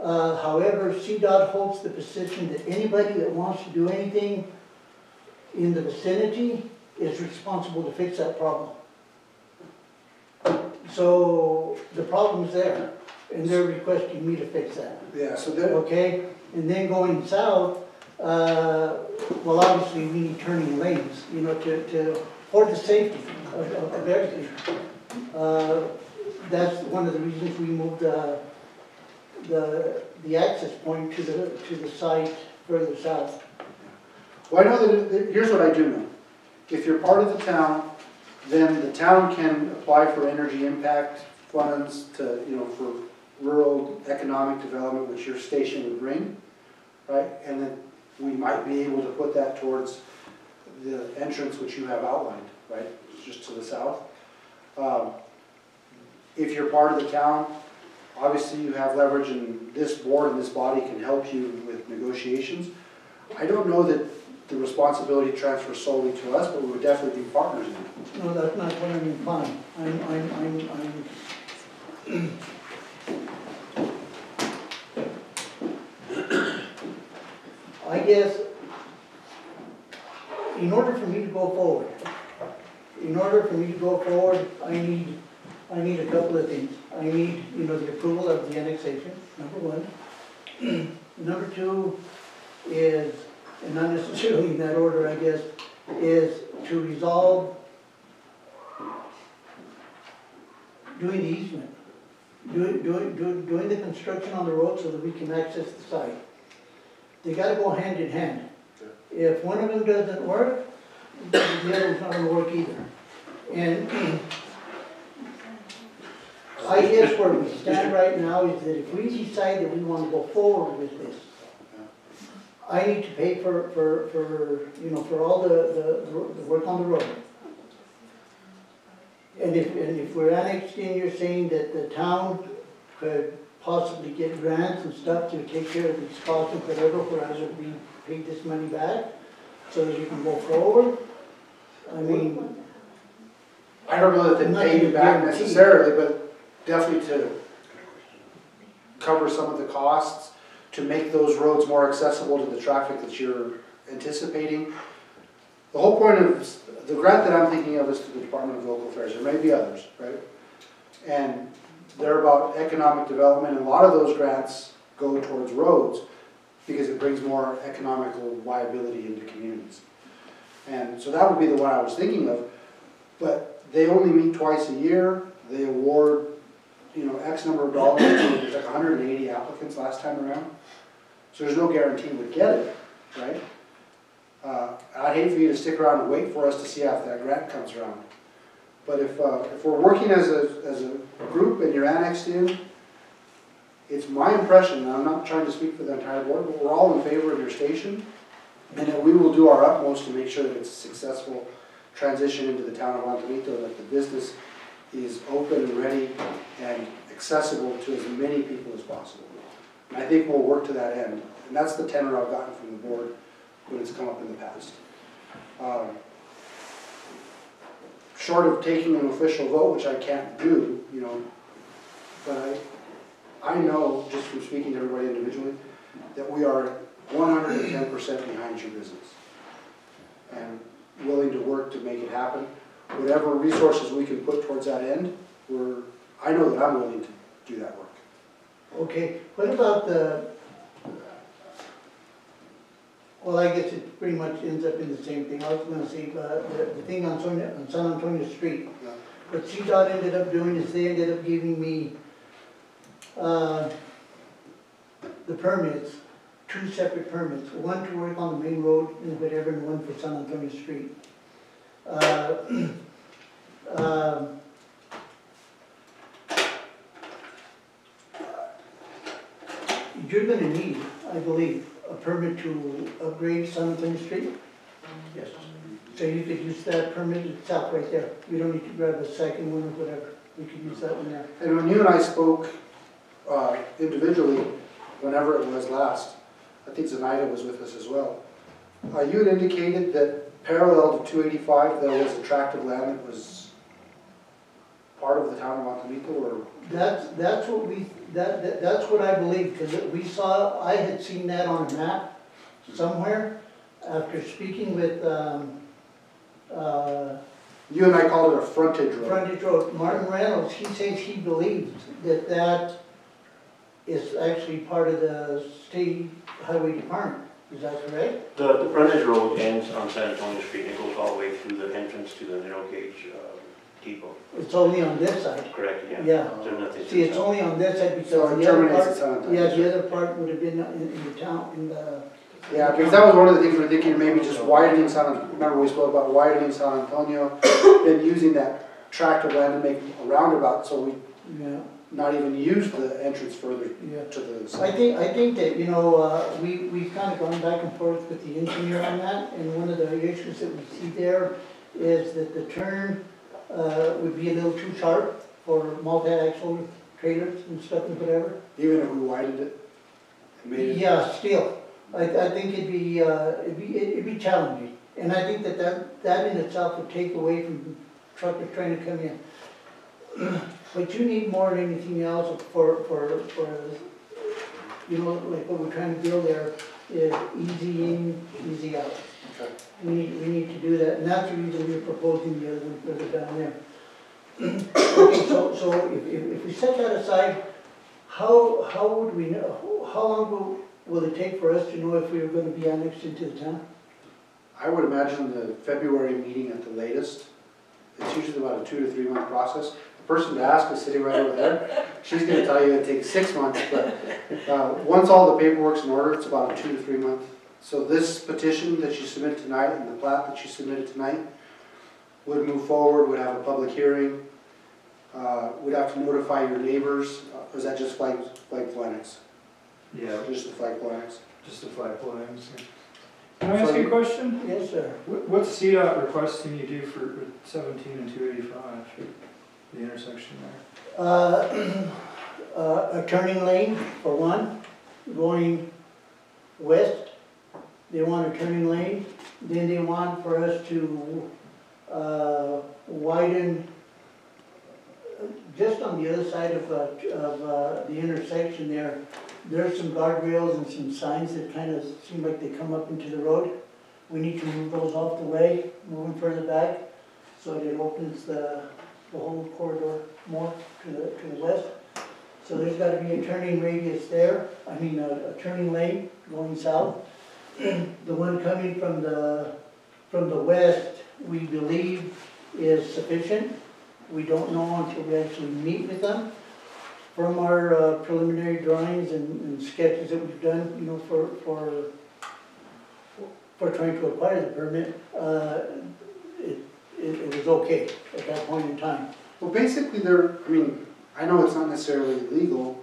Speaker 14: Uh, however, CDOT holds the position that anybody that wants to do anything in the vicinity is responsible to fix that problem. So the problem's there, and they're requesting me to fix that.
Speaker 1: yeah, so
Speaker 14: Okay, and then going south, uh, well, obviously, we need turning lanes, you know, to, to, for the safety of, of of everything. Uh, That's one of the reasons we moved, uh, the, the access point to the, to the site further south.
Speaker 1: Well, I know that, that- here's what I do know. If you're part of the town, then the town can apply for energy impact funds to, you know, for rural economic development, which your station would bring, right? And then we might be able to put that towards the entrance which you have outlined, right, just to the south. Um, If you're part of the town, obviously you have leverage and this board and this body can help you with negotiations. I don't know that the responsibility transfers solely to us, but we would definitely be partners in it.
Speaker 14: No, that's not what I'm implying. I'm, I'm, I'm, I'm. Guess, in order for me to go forward, in order for me to go forward, I need, I need a couple of things. I need, you know, the approval of the annexation, number one. Number two is, and not necessarily in that order, I guess, is to resolve doing the easement, doing, doing, doing, doing the construction on the road so that we can access the site. They gotta go hand in hand. If one of them doesn't work, the other one's not gonna work either. And I uh, guess where we stand right now is that if we decide that we wanna go forward with this, I need to pay for, for, for, you know, for all the, the, the work on the road. And if, and if we're annexed in, you're saying that the town could possibly get grants and stuff to take care of these costs and whatever, whereas we paid this money back, so that you can go forward? I mean,
Speaker 1: I don't know that they pay you back necessarily, but definitely to cover some of the costs, to make those roads more accessible to the traffic that you're anticipating. The whole point of, the grant that I'm thinking of is to the Department of Local Affairs, there may be others, right? And they're about economic development, and a lot of those grants go towards roads because it brings more economical viability into communities. And so that would be the one I was thinking of, but they only meet twice a year, they award, you know, X number of dollars, there's like hundred and eighty applicants last time around. So there's no guarantee we'd get it, right? Uh, I'd hate for you to stick around and wait for us to see if that grant comes around. But if, uh, if we're working as a, as a group and you're annexed in, it's my impression, and I'm not trying to speak for the entire board, but we're all in favor of your station. And that we will do our utmost to make sure that it's a successful transition into the town of Antonito, that the business is open and ready and accessible to as many people as possible. And I think we'll work to that end, and that's the tenor I've gotten from the board when it's come up in the past. Um, Short of taking an official vote, which I can't do, you know, but I, I know, just from speaking to everybody individually, that we are one hundred and ten percent behind your business. And willing to work to make it happen. Whatever resources we can put towards that end, we're, I know that I'm willing to do that work.
Speaker 14: okay, what about the, well, I guess it pretty much ends up in the same thing. I was gonna say, uh, the, the thing on Sonia, on San Antonio Street.
Speaker 1: Yeah.
Speaker 14: What CDOT ended up doing is they ended up giving me, uh, the permits, two separate permits, one to work on the main road and whatever, and one for San Antonio Street. Uh, um, You're gonna need, I believe, a permit to upgrade Antonio Street?
Speaker 1: Yes.
Speaker 14: So you could use that permit itself right there. You don't need to grab a second one or whatever. You could use that one there.
Speaker 1: And when you and I spoke uh, individually, whenever it was last, I think Zenaida was with us as well, uh, you had indicated that parallel to 285, there was a tract of land that was part of the town of Antonito, or,
Speaker 14: That's, that's what we, that, that- that's what I believe, because we saw, I had seen that on a map somewhere after speaking with, um, uh,
Speaker 1: you and I called it a frontage road.
Speaker 14: Frontage Road, Martin Reynolds, he says he believes that that is actually part of the state highway department. Is that correct?
Speaker 12: The, the frontage road ends on San Antonio Street, and it goes all the way through the entrance to the narrow gauge, um, depot,
Speaker 14: It's only on this side.
Speaker 12: correct, yeah?
Speaker 14: Yeah.
Speaker 12: There's nothing. to
Speaker 14: See, it's
Speaker 12: the
Speaker 14: only on this side
Speaker 1: So
Speaker 14: because
Speaker 1: it
Speaker 14: the other
Speaker 1: terminates at
Speaker 14: part,
Speaker 1: San
Speaker 14: yeah, the other part would have been in, in the town, in the.
Speaker 1: Yeah, because that was one of the things we we're thinking, maybe just widening San, remember we spoke about widening San Antonio, and using that tract of land to make a roundabout, so we
Speaker 14: Yeah,
Speaker 1: not even use the entrance further
Speaker 14: yeah.
Speaker 1: to the
Speaker 14: I
Speaker 1: side.
Speaker 14: think, I think that, you know, uh, we, we've kind of gone back and forth with the engineer on that, and one of the issues that we see there is that the turn, uh, would be a little too sharp for multi-axle trailers and stuff and whatever.
Speaker 1: Even if we widened it and made it.
Speaker 14: Yeah, still, I, I think it'd be, uh, it'd be, it'd be challenging, and I think that that, that in itself would take away from truckers trying to come in. But you need more than anything else for, for, for, you know, like what we're trying to build there is easy in, easy out. We need, we need to do that, and that's the reason we're proposing the other one further down there. Okay, so, so if, if, if we set that aside, how, how would we know, how long will, will it take for us to know if we are gonna be annexed into the town?
Speaker 1: I would imagine the February meeting at the latest. It's usually about a two to three month process. The person to ask is sitting right over there. She's gonna tell you it takes six months, but, uh, once all the paperwork's in order, it's about a two to three month. So this petition that you submit tonight and the plat that you submitted tonight would move forward, would have a public hearing. Uh, would have to notify your neighbors, uh, or is that just Flag, Flag Lennox?
Speaker 3: Yeah,
Speaker 1: Just the flagpole annex?
Speaker 3: just the flagpole items. Can I ask you a question?
Speaker 14: Yes, sir.
Speaker 3: What- What's CDOT requesting you do for seventeen and two eighty-five, the intersection there?
Speaker 14: Uh, uh, a turning lane for one, going west. They want a turning lane. Then they want for us to, uh, widen uh, just on the other side of, uh, of, uh, the intersection there. There's some guardrails and some signs that kind of seem like they come up into the road. We need to move those off the way, move them further back, so that it opens the, the whole corridor more to the, to the west. So there's gotta be a turning radius there, I mean, a, a turning lane going south. The one coming from the, from the west, we believe is sufficient. We don't know until we actually meet with them. From our uh, preliminary drawings and and sketches that we've done, you know, for, for, for trying to acquire the permit, uh, it, it, it was okay at that point in time.
Speaker 1: Well, basically, there, I mean, I know it's not necessarily legal,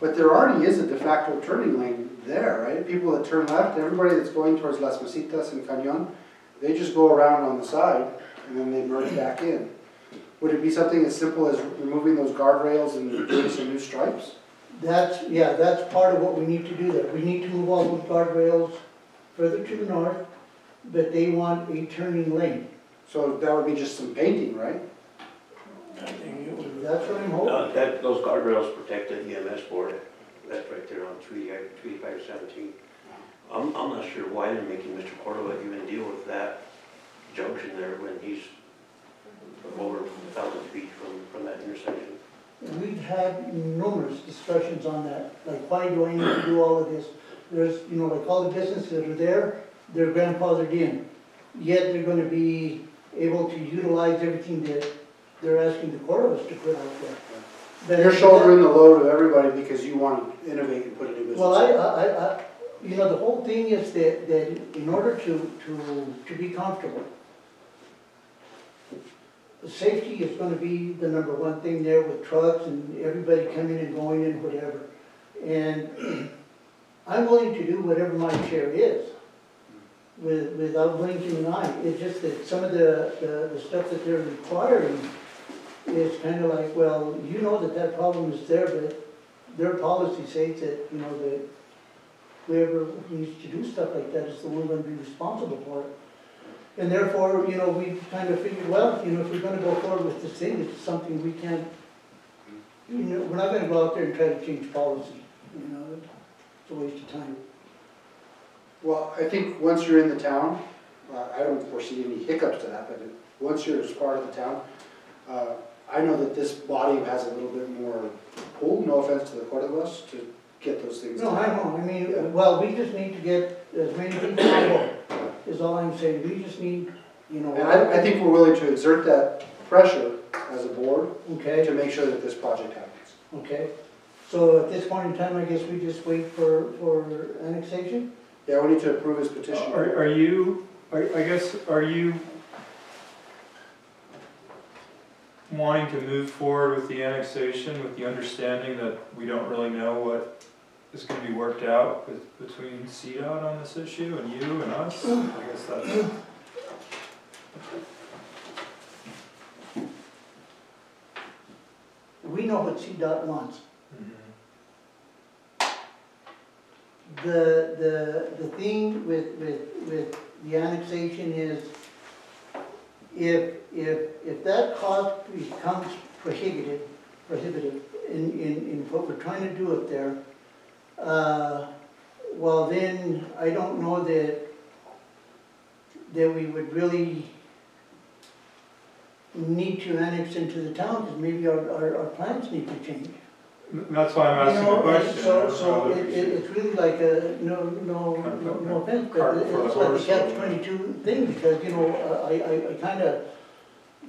Speaker 1: but there already is a de facto turning lane there, right? People that turn left, everybody that's going towards Las Mesitas and Cañon, they just go around on the side and then they merge back in. Would it be something as simple as removing those guardrails and doing some new stripes?
Speaker 14: That's, yeah, that's part of what we need to do there. We need to move all those guardrails further to the north, but they want a turning lane.
Speaker 1: So that would be just some painting, right?
Speaker 6: I think it would.
Speaker 14: That's what I'm hoping.
Speaker 12: Uh, that, those guardrails protect the EMS board, that's right there on three, three, five, seventeen. I'm, I'm not sure why they're making Mr. Cordova even deal with that junction there when he's over a thousand feet from, from that intersection.
Speaker 14: We've had numerous discussions on that, like, why do I need to do all of this? There's, you know, like, all the businesses that are there, they're grandfathered in, yet they're gonna be able to utilize everything that they're asking the Corps of us to put out there. But-
Speaker 1: You're shouldering the load of everybody because you want to innovate and put a new business.
Speaker 14: Well, I. I, I, you know, the whole thing is that, that in order to, to, to be comfortable, safety is gonna be the number one thing there with trucks and everybody coming and going and whatever. And I'm willing to do whatever my share is with, without blinking an eye. It's just that some of the, the, the stuff that they're requiring is kind of like, well, you know that that problem is there, but their policy states that, you know, that whoever needs to do stuff like that is the one going to be responsible for it. And therefore, you know, we kind of figured, well, you know, if we're gonna go forward with this thing, it's something we can't, you know, we're not gonna go out there and try to change policy, you know, it's a waste of time.
Speaker 1: Well, I think once you're in the town, uh, I don't foresee any hiccups to that, but once you're as part of the town, uh, I know that this body has a little bit more pull, no offense to the Cordovas, to get those things
Speaker 14: No,
Speaker 1: done.
Speaker 14: I know, I mean, well, we just need to get as many people on board, is all I'm saying, we just need, you know.
Speaker 1: And I, I think we're willing to exert that pressure as a board
Speaker 14: Okay,
Speaker 1: to make sure that this project happens.
Speaker 14: okay, so at this point in time, I guess we just wait for, for annexation?
Speaker 1: Yeah, we need to approve his petition.
Speaker 3: Are, are you, are, I guess, are you wanting to move forward with the annexation with the understanding that we don't really know what is gonna be worked out with, between CDOT on this issue and you and us? I guess that's,
Speaker 14: We know what CDOT wants.
Speaker 3: Mhm.
Speaker 14: The, the, the thing with, with, with the annexation is, if, if, if that cost becomes prohibitive, prohibitive in, in, in what we're trying to do up there, uh, well then, I don't know that, that we would really need to annex into the town, because maybe our, our, our plans need to change.
Speaker 3: That's why I'm
Speaker 14: You
Speaker 3: asking
Speaker 14: know,
Speaker 3: the question.
Speaker 14: So, so it, it, it's really like a, no, no, no, no offense, but
Speaker 3: the
Speaker 14: it's like a
Speaker 3: horse.
Speaker 14: catch twenty-two thing, because, you know, I, I, I kinda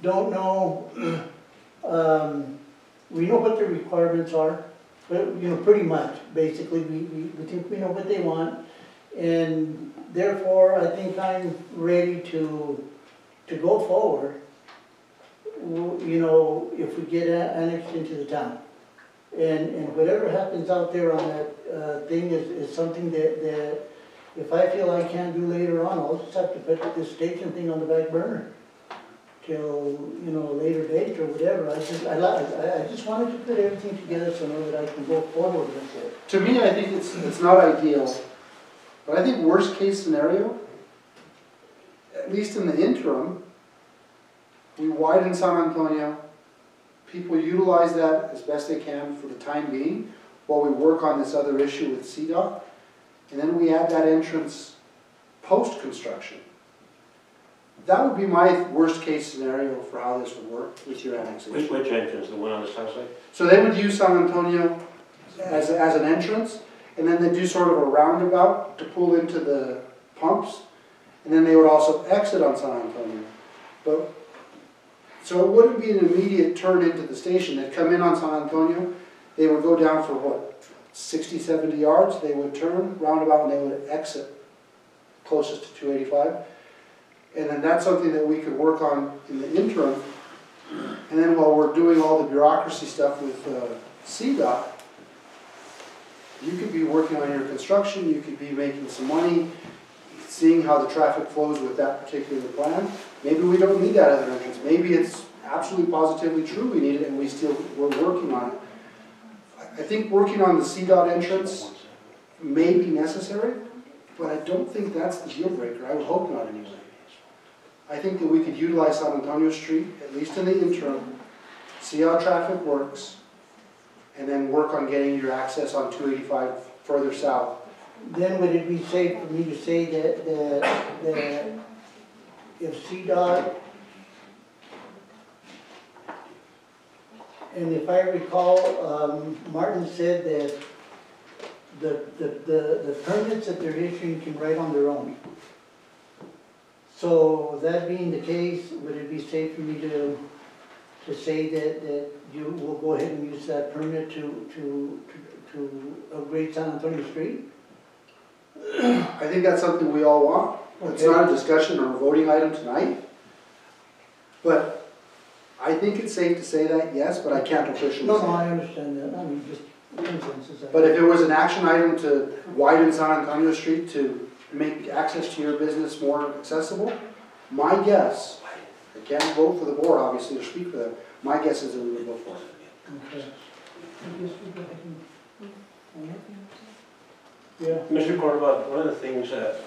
Speaker 14: don't know, um, we know what the requirements are, but, you know, pretty much, basically, we, we, we think we know what they want, and therefore, I think I'm ready to, to go forward, you know, if we get annexed into the town. And, and whatever happens out there on that, uh, thing is, is something that, that if I feel I can't do later on, I'll just have to put this station thing on the back burner. Till, you know, a later date or whatever, I just, I I, I just wanted to put everything together so know that I can go forward with it.
Speaker 1: To me, I think it's, it's not ideal, but I think worst case scenario, at least in the interim, we widen San Antonio, people utilize that as best they can for the time being, while we work on this other issue with CDOT, and then we add that entrance post-construction. That would be my worst case scenario for how this would work with your
Speaker 12: Which,
Speaker 1: annexation.
Speaker 12: which entrance, the one on the south side?
Speaker 1: So they would use San Antonio as, as an entrance, and then they do sort of a roundabout to pull into the pumps, and then they would also exit on San Antonio. But, so it wouldn't be an immediate turn into the station, they'd come in on San Antonio, they would go down for what, 60, 70 yards, they would turn roundabout and they would exit closest to two eighty-five. And then that's something that we could work on in the interim, and then while we're doing all the bureaucracy stuff with uh, CDOT, you could be working on your construction, you could be making some money, seeing how the traffic flows with that particular plan. Maybe we don't need that other entrance, maybe it's absolutely positively true we need it and we still, we're working on it. I- think working on the CDOT entrance may be necessary, but I don't think that's the deal breaker, I would hope not anyway. I think that we could utilize San Antonio Street, at least in the interim, see how traffic works, and then work on getting your access on two eighty-five further south.
Speaker 14: Then would it be safe for me to say that, that, that if CDOT, and if I recall, um, Martin said that the, the, the, the permits that they're issuing can write on their own. So that being the case, would it be safe for me to, to say that, that you will go ahead and use that permit to, to, to to upgrade San Antonio Street?
Speaker 1: I think that's something we all want. It's
Speaker 14: Okay.
Speaker 1: not a discussion or a voting item tonight. But I think it's safe to say that, yes, but I can't officially
Speaker 14: No, no,
Speaker 1: say.
Speaker 14: I understand that, I mean, just consensus.
Speaker 1: But if it was an action item to widen San Antonio Street to make access to your business more accessible, my guess, I can't vote for the board, obviously, to speak for them, my guess is that we would vote for it.
Speaker 14: Okay. I guess we go ahead and- mm-hmm. Yeah.
Speaker 12: Mr. Cordova, one of the things that,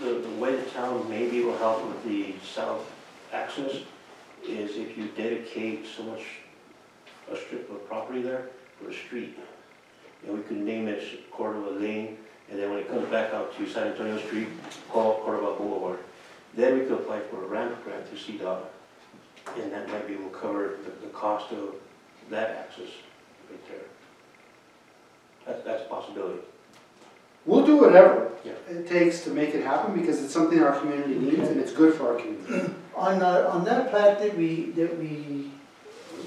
Speaker 12: the, the way the town maybe will help with the south access is if you dedicate so much, a strip of property there for a street. And we could name it Cordova Lane, and then when it comes back out to San Antonio Street, call Cordova Boulevard. Then we could apply for a ramp grant to CDOT, and that might be to cover the, the cost of that access right there. That's a possibility.
Speaker 1: We'll do whatever
Speaker 12: Yeah.
Speaker 1: it takes to make it happen because it's something our community needs and it's good for our community.
Speaker 14: On, uh, on that plat that we, that we,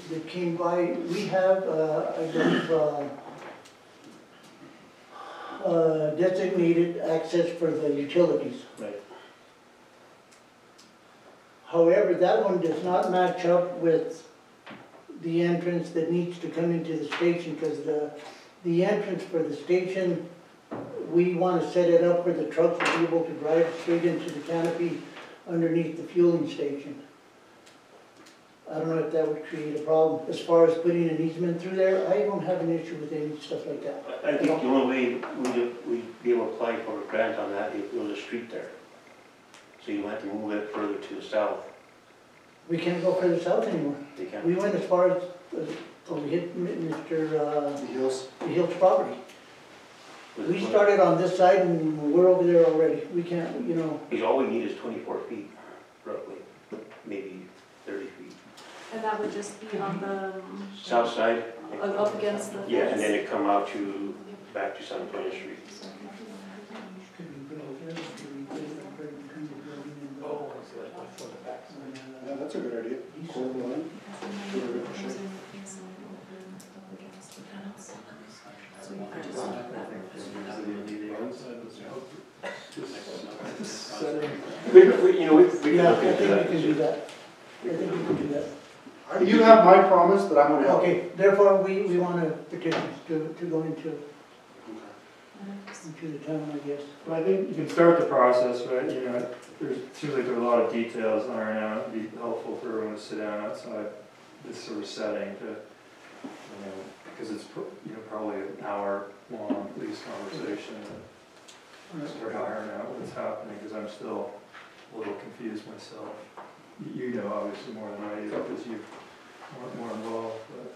Speaker 14: that came by, we have, uh, I believe, uh, uh, designated access for the utilities.
Speaker 12: Right.
Speaker 14: However, that one does not match up with the entrance that needs to come into the station, because the, the entrance for the station, we want to set it up where the trucks will be able to drive straight into the canopy underneath the fueling station. I don't know if that would create a problem. As far as putting an easement through there, I don't have an issue with any stuff like that.
Speaker 12: I I think the only way we'd, we'd be able to apply for a grant on that if there was a street there. So you might have to move it further to the south,
Speaker 14: We can't go further south anymore.
Speaker 12: they can.
Speaker 14: We went as far as, as- till we hit Mr. uh,
Speaker 1: The hills,
Speaker 14: the Hill's property.
Speaker 12: With-
Speaker 14: We started on this side and we're over there already. We can't, you know,
Speaker 12: Because all we need is twenty-four feet, roughly, maybe thirty feet.
Speaker 9: And that would just be on the,
Speaker 12: South side,
Speaker 9: up up against the fence?
Speaker 12: yeah, and then it come out to, back to San Antonio Street.
Speaker 1: yeah, that's a good idea. Cold line.
Speaker 12: We, we, you know, we, we can
Speaker 14: yeah, I
Speaker 12: look into
Speaker 14: think we
Speaker 12: that.
Speaker 14: can do that. I think we can do that.
Speaker 1: I You have my promise that I'm gonna help.
Speaker 14: Okay, therefore, we, we want to petition to, to go into, into the town, I guess.
Speaker 3: Well, I think you can start the process, but, you know, there's, it seems like there are a lot of details to iron out. It'd be helpful for everyone to sit down outside this sort of setting to, you know, because it's, pro- you know, probably an hour-long, at least, conversation. and Start ironing out what's happening, because I'm still a little confused myself. You you know, obviously, more than I do, because you're more- more involved, but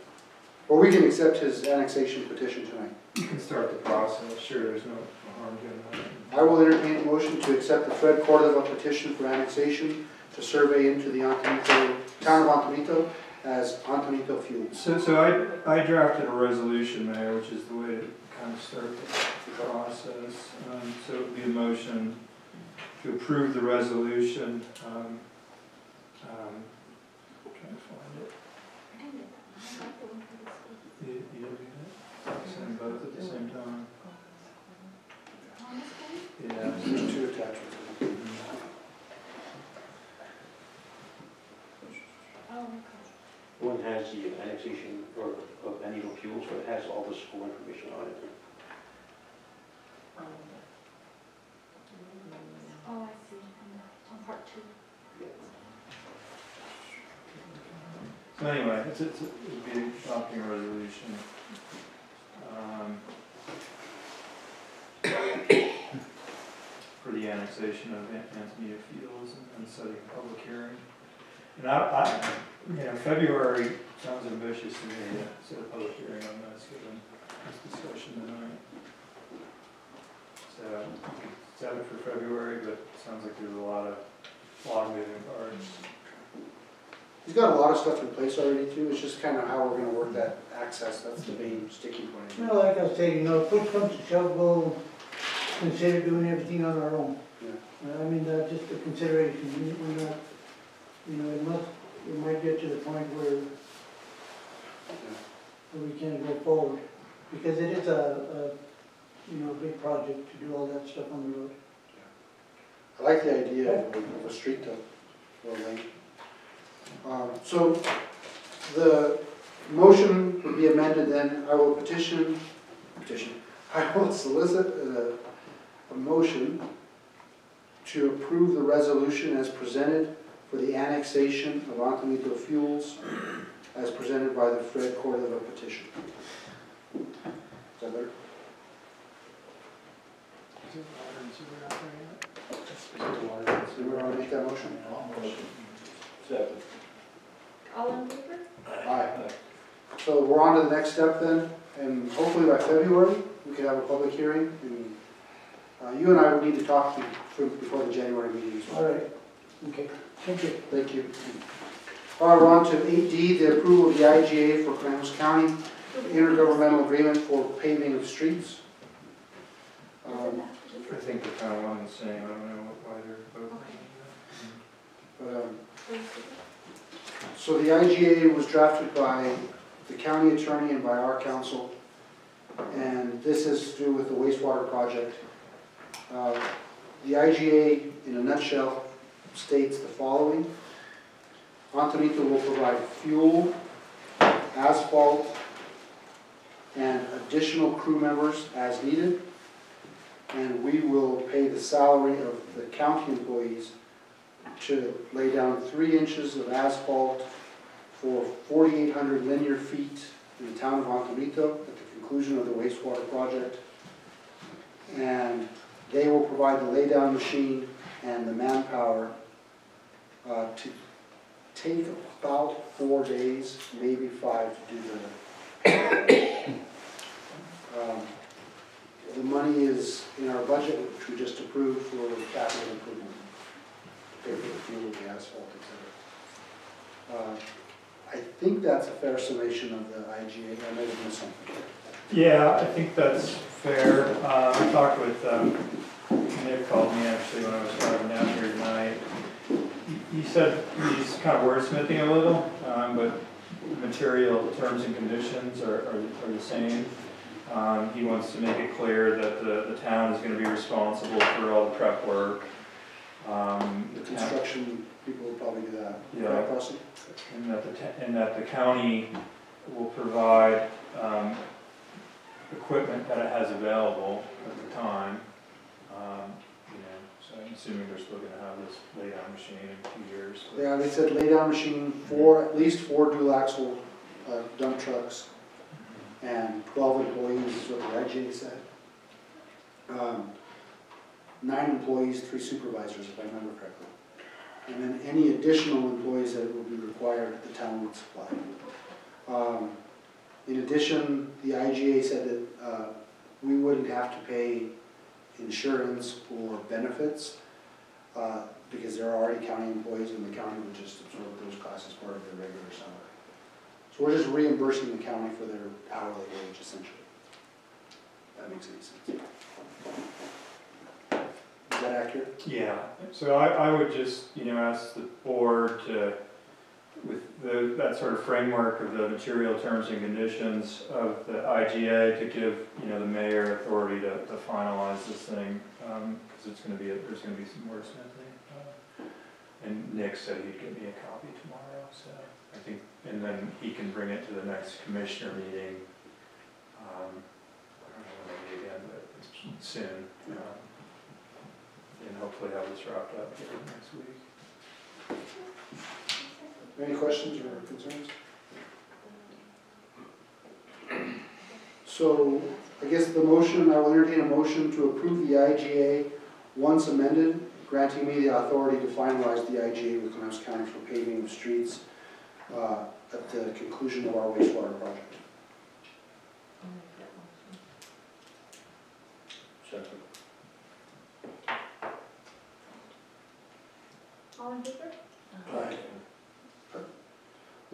Speaker 1: Or we can accept his annexation petition tonight.
Speaker 3: you can start the process, sure, there's no harm doing that.
Speaker 1: I will entertain a motion to accept the Fred Cordova petition for annexation to survey into the Antonito, town of Antonito as Antonito Fuels.
Speaker 3: So, so I, I drafted a resolution Mayor, which is the way to kind of start the process. Um, so it would be a motion to approve the resolution, um, um, trying to find it. You, you didn't get it? Send both at the same time? Yeah.
Speaker 1: Two attachments.
Speaker 12: One has the annexation or of Antonito Fuels, so it has all the school information on it.
Speaker 2: Oh, I see, on part two.
Speaker 3: So anyway, it's, it's, it would be adopting a resolution. um, For the annexation of An- Antonio Fields and- and setting a public hearing. And I, I, you know, February sounds ambitious to me to set a public hearing on this, given this discussion tonight. So, we could set it for February, but it sounds like there's a lot of, lot of moving parts.
Speaker 1: He's got a lot of stuff in place already too, it's just kind of how we're gonna work that access, that's the main sticking point.
Speaker 14: Well, like I say, you know, if push comes to shove, we'll consider doing everything on our own.
Speaker 1: Yeah.
Speaker 14: Uh, I mean, that's just a consideration, we, we're not, you know, it must, it might get to the point where, where we can't go forward. Because it is a, a, you know, big project to do all that stuff on the road.
Speaker 1: I like the idea of a, of a street though, or a lane. Um, so, the motion would be amended then, I will petition, petition, I will solicit a, a motion to approve the resolution as presented for the annexation of Antonito Fuels as presented by the Fred Cordova petition. Is that better? Anyone want to make that motion?
Speaker 7: Second.
Speaker 2: All in favor?
Speaker 1: Aye. So we're on to the next step then, and hopefully by February, we can have a public hearing, and uh, you and I would need to talk to- before the January meeting as
Speaker 14: All
Speaker 1: well.
Speaker 14: right, okay, thank you.
Speaker 1: Thank you. All right, we're on to eight D, the approval of the IGA for Klamath County, intergovernmental agreement for paving of streets. Um,
Speaker 3: I think they're kind of one and the same, I don't know why they're both.
Speaker 1: but, um, So the IGA was drafted by the county attorney and by our council, and this is to do with the wastewater project. Uh, The IGA, in a nutshell, states the following. Antonito will provide fuel, asphalt, and additional crew members as needed, and we will pay the salary of the county employees to lay down three inches of asphalt for 4,800 linear feet in the town of Antonito at the conclusion of the wastewater project. And they will provide the laydown machine and the manpower uh, to take about four days, maybe five to do the. Um, The money is in our budget, which we just approved for capital improvement pay for the fuel, the asphalt, et cetera. Uh, I think that's a fair summation of the IGA, I may have missed something.
Speaker 3: Yeah, I think that's fair. Uh, I talked with, um, Nick called me actually when I was driving down here. He- He said he's kind of wordsmithing a little, um, but material terms and conditions are, are, are the same. Um, he wants to make it clear that the, the town is gonna be responsible for all the prep work. Um, the
Speaker 1: Construction people will probably do that.
Speaker 3: Yeah.
Speaker 1: Crossing?
Speaker 3: And that the, and that the county will provide, um, equipment that it has available at the time. Um, you know, so I'm assuming they're still gonna have this lay-down machine in two years. but-
Speaker 1: Yeah, they said lay down machine, four, at least four dual axle uh, dump trucks and twelve employees is what the IGA said. Um, Nine employees, three supervisors, if I remember correctly. And then any additional employees that will be required, the town would supply. Um, In addition, the IGA said that uh, we wouldn't have to pay insurance or benefits uh, because they're already county employees and the county would just absorb those costs as part of their regular salary. So we're just reimbursing the county for their hourly wage essentially. That makes any sense. Is that accurate?
Speaker 3: Yeah, so I, I would just, you know, ask the board to, with the, that sort of framework of the material terms and conditions of the IGA to give, you know, the mayor authority to, to finalize this thing, um, cause it's gonna be, a- there's gonna be some wordsmithing. uh, And Nick said he'd get me a copy tomorrow, so I think, and then he can bring it to the next commissioner meeting. Um, I don't know, maybe again, but soon. um, and hopefully have this wrapped up next week.
Speaker 1: Any questions or concerns? So I guess the motion, I will entertain a motion to approve the IGA once amended, granting me the authority to finalize the IGA with Conejos County for paving of streets uh, at the conclusion of our wastewater project.
Speaker 7: Second.
Speaker 2: All in favor?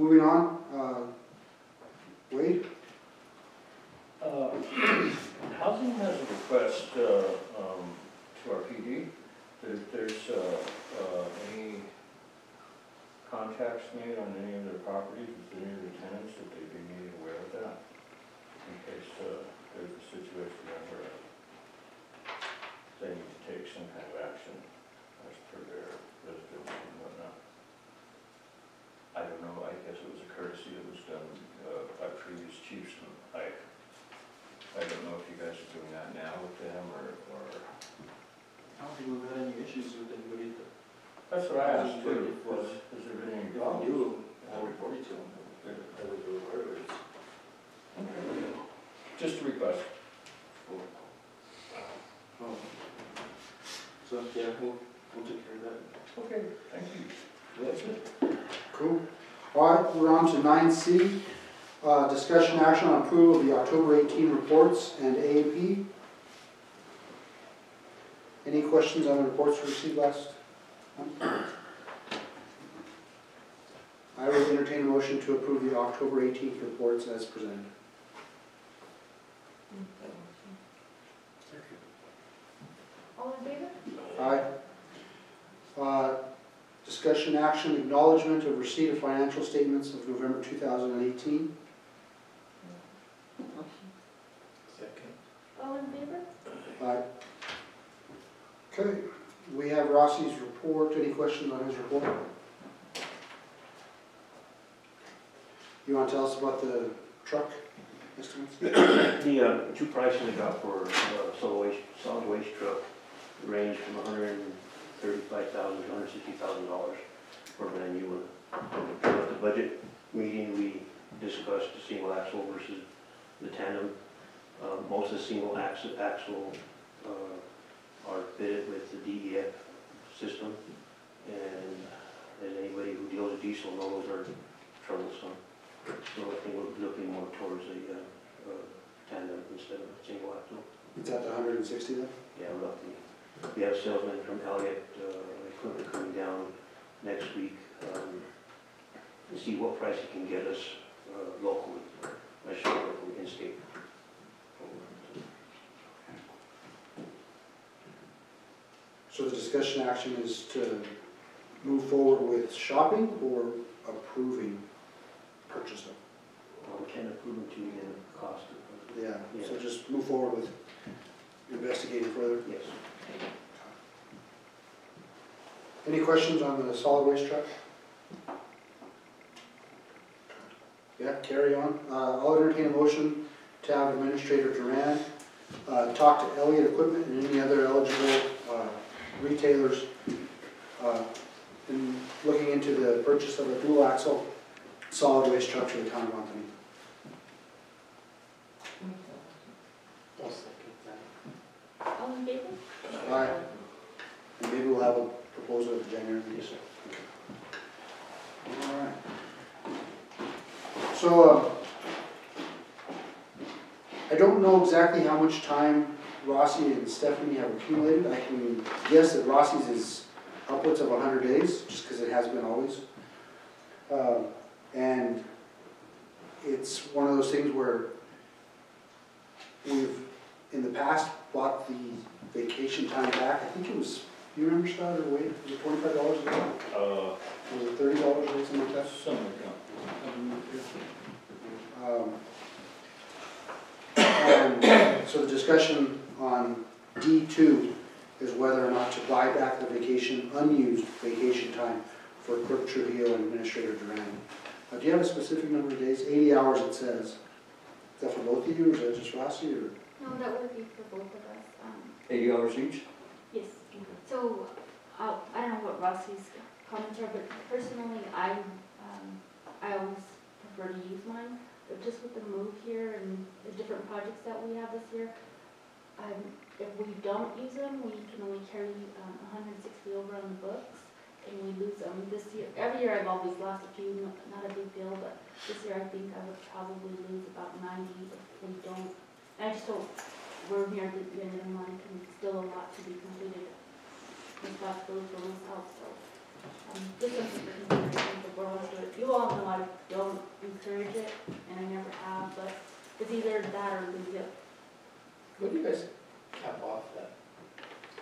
Speaker 1: Moving on, uh, Wade?
Speaker 7: Uh, Housing has a request uh, um, to our PD that if there's uh, uh, any contacts made on any of their properties with any of the tenants, that they be made aware of that in case uh, there's a situation where they need to take some kind of action as per their residence and whatnot. I don't know, I guess it was a courtesy that was done uh, by previous chiefs, and I I don't know if you guys are doing that now with them or, or,
Speaker 8: I don't think we've had any issues with anybody that,
Speaker 7: that's what I asked too, was, there been any
Speaker 8: if we
Speaker 7: problems?
Speaker 8: do, I'll report it to them, that that was the word, it's.
Speaker 7: Just a request.
Speaker 8: Oh. So, yeah, we'll, we'll take care of that.
Speaker 7: Okay, thank you.
Speaker 8: That's it.
Speaker 1: Cool. All right, we're on to nine C, uh, discussion action on approval of the October eighteen reports and AAP. Any questions on the reports we received last? Month? I will entertain a motion to approve the October eighteenth reports as presented.
Speaker 2: All in favor?
Speaker 1: Aye. Uh, Discussion action, acknowledgement of receipt of financial statements of November two thousand and eighteen.
Speaker 8: Second.
Speaker 2: All in favor?
Speaker 1: Aye. Okay, we have Rossi's report. Any questions on his report? You want to tell us about the truck?
Speaker 12: The, uh, two prices I got for, uh, solid waste, solid waste truck range from hundred and thirty-five thousand to hundred and sixty thousand dollars for a brand new one. At the budget meeting, we discussed the single axle versus the tandem. Uh, most of the single axle, axle, uh, are fitted with the DEF system. And as anybody who deals with diesel knows are troublesome. So I think we're looking more towards a, uh, uh, tandem instead of a single axle.
Speaker 1: It's at the hundred and sixty then?
Speaker 12: Yeah, roughly. We have salesmen from Elliott, uh, equipment coming down next week, um, to see what price he can get us, uh, locally, I should locally in-state.
Speaker 1: So the discussion action is to move forward with shopping or approving purchase of?
Speaker 12: Well, we can approve them to in cost of,
Speaker 1: Yeah, so just move forward with investigating further.
Speaker 12: yes.
Speaker 1: Any questions on the solid waste truck? Yeah, carry on. Uh, I'll entertain a motion to have Administrator Duran, uh, talk to Elliott Equipment and any other eligible, retailers, uh, in looking into the purchase of a dual axle solid waste truck for the town of Antonito.
Speaker 2: All in favor?
Speaker 1: Aye. And maybe we'll have a proposal at the January meeting. All right. So, uh, I don't know exactly how much time Rossi and Stephanie have accumulated. I can guess that Rossi's is upwards of hundred days, just because it has been always. Um, And it's one of those things where we've, in the past, bought the vacation time back. I think it was, you remember Scott, or Wade, was it twenty-five dollars a day?
Speaker 7: Uh,
Speaker 1: Was it thirty dollars or something like that?
Speaker 7: something like that.
Speaker 1: Um, And so the discussion on D two is whether or not to buy back the vacation, unused vacation time for Clerk Trujillo and Administrator Duran. Now, do you have a specific number of days? Eighty hours it says. Is that for both of you, or is that just Rossi, or?
Speaker 2: No, that would be for both of us. Um,
Speaker 7: Eighty hours each?
Speaker 2: Yes, so, uh, I don't know what Rossi's comments are, but personally, I, um, I always prefer to use mine. But just with the move here and the different projects that we have this year, um, if we don't use them, we can only carry, um, hundred and sixty over on the books, and we lose them this year. Every year I've always lost a few, not a big deal, but this year I think I would probably lose about ninety if we don't. I just don't, we're near the end of the month, and still a lot to be completed responsibility for myself, so, um, just something consideration. You all know I don't encourage it, and I never have, but it's either that or lose it.
Speaker 8: What do you guys cap off that,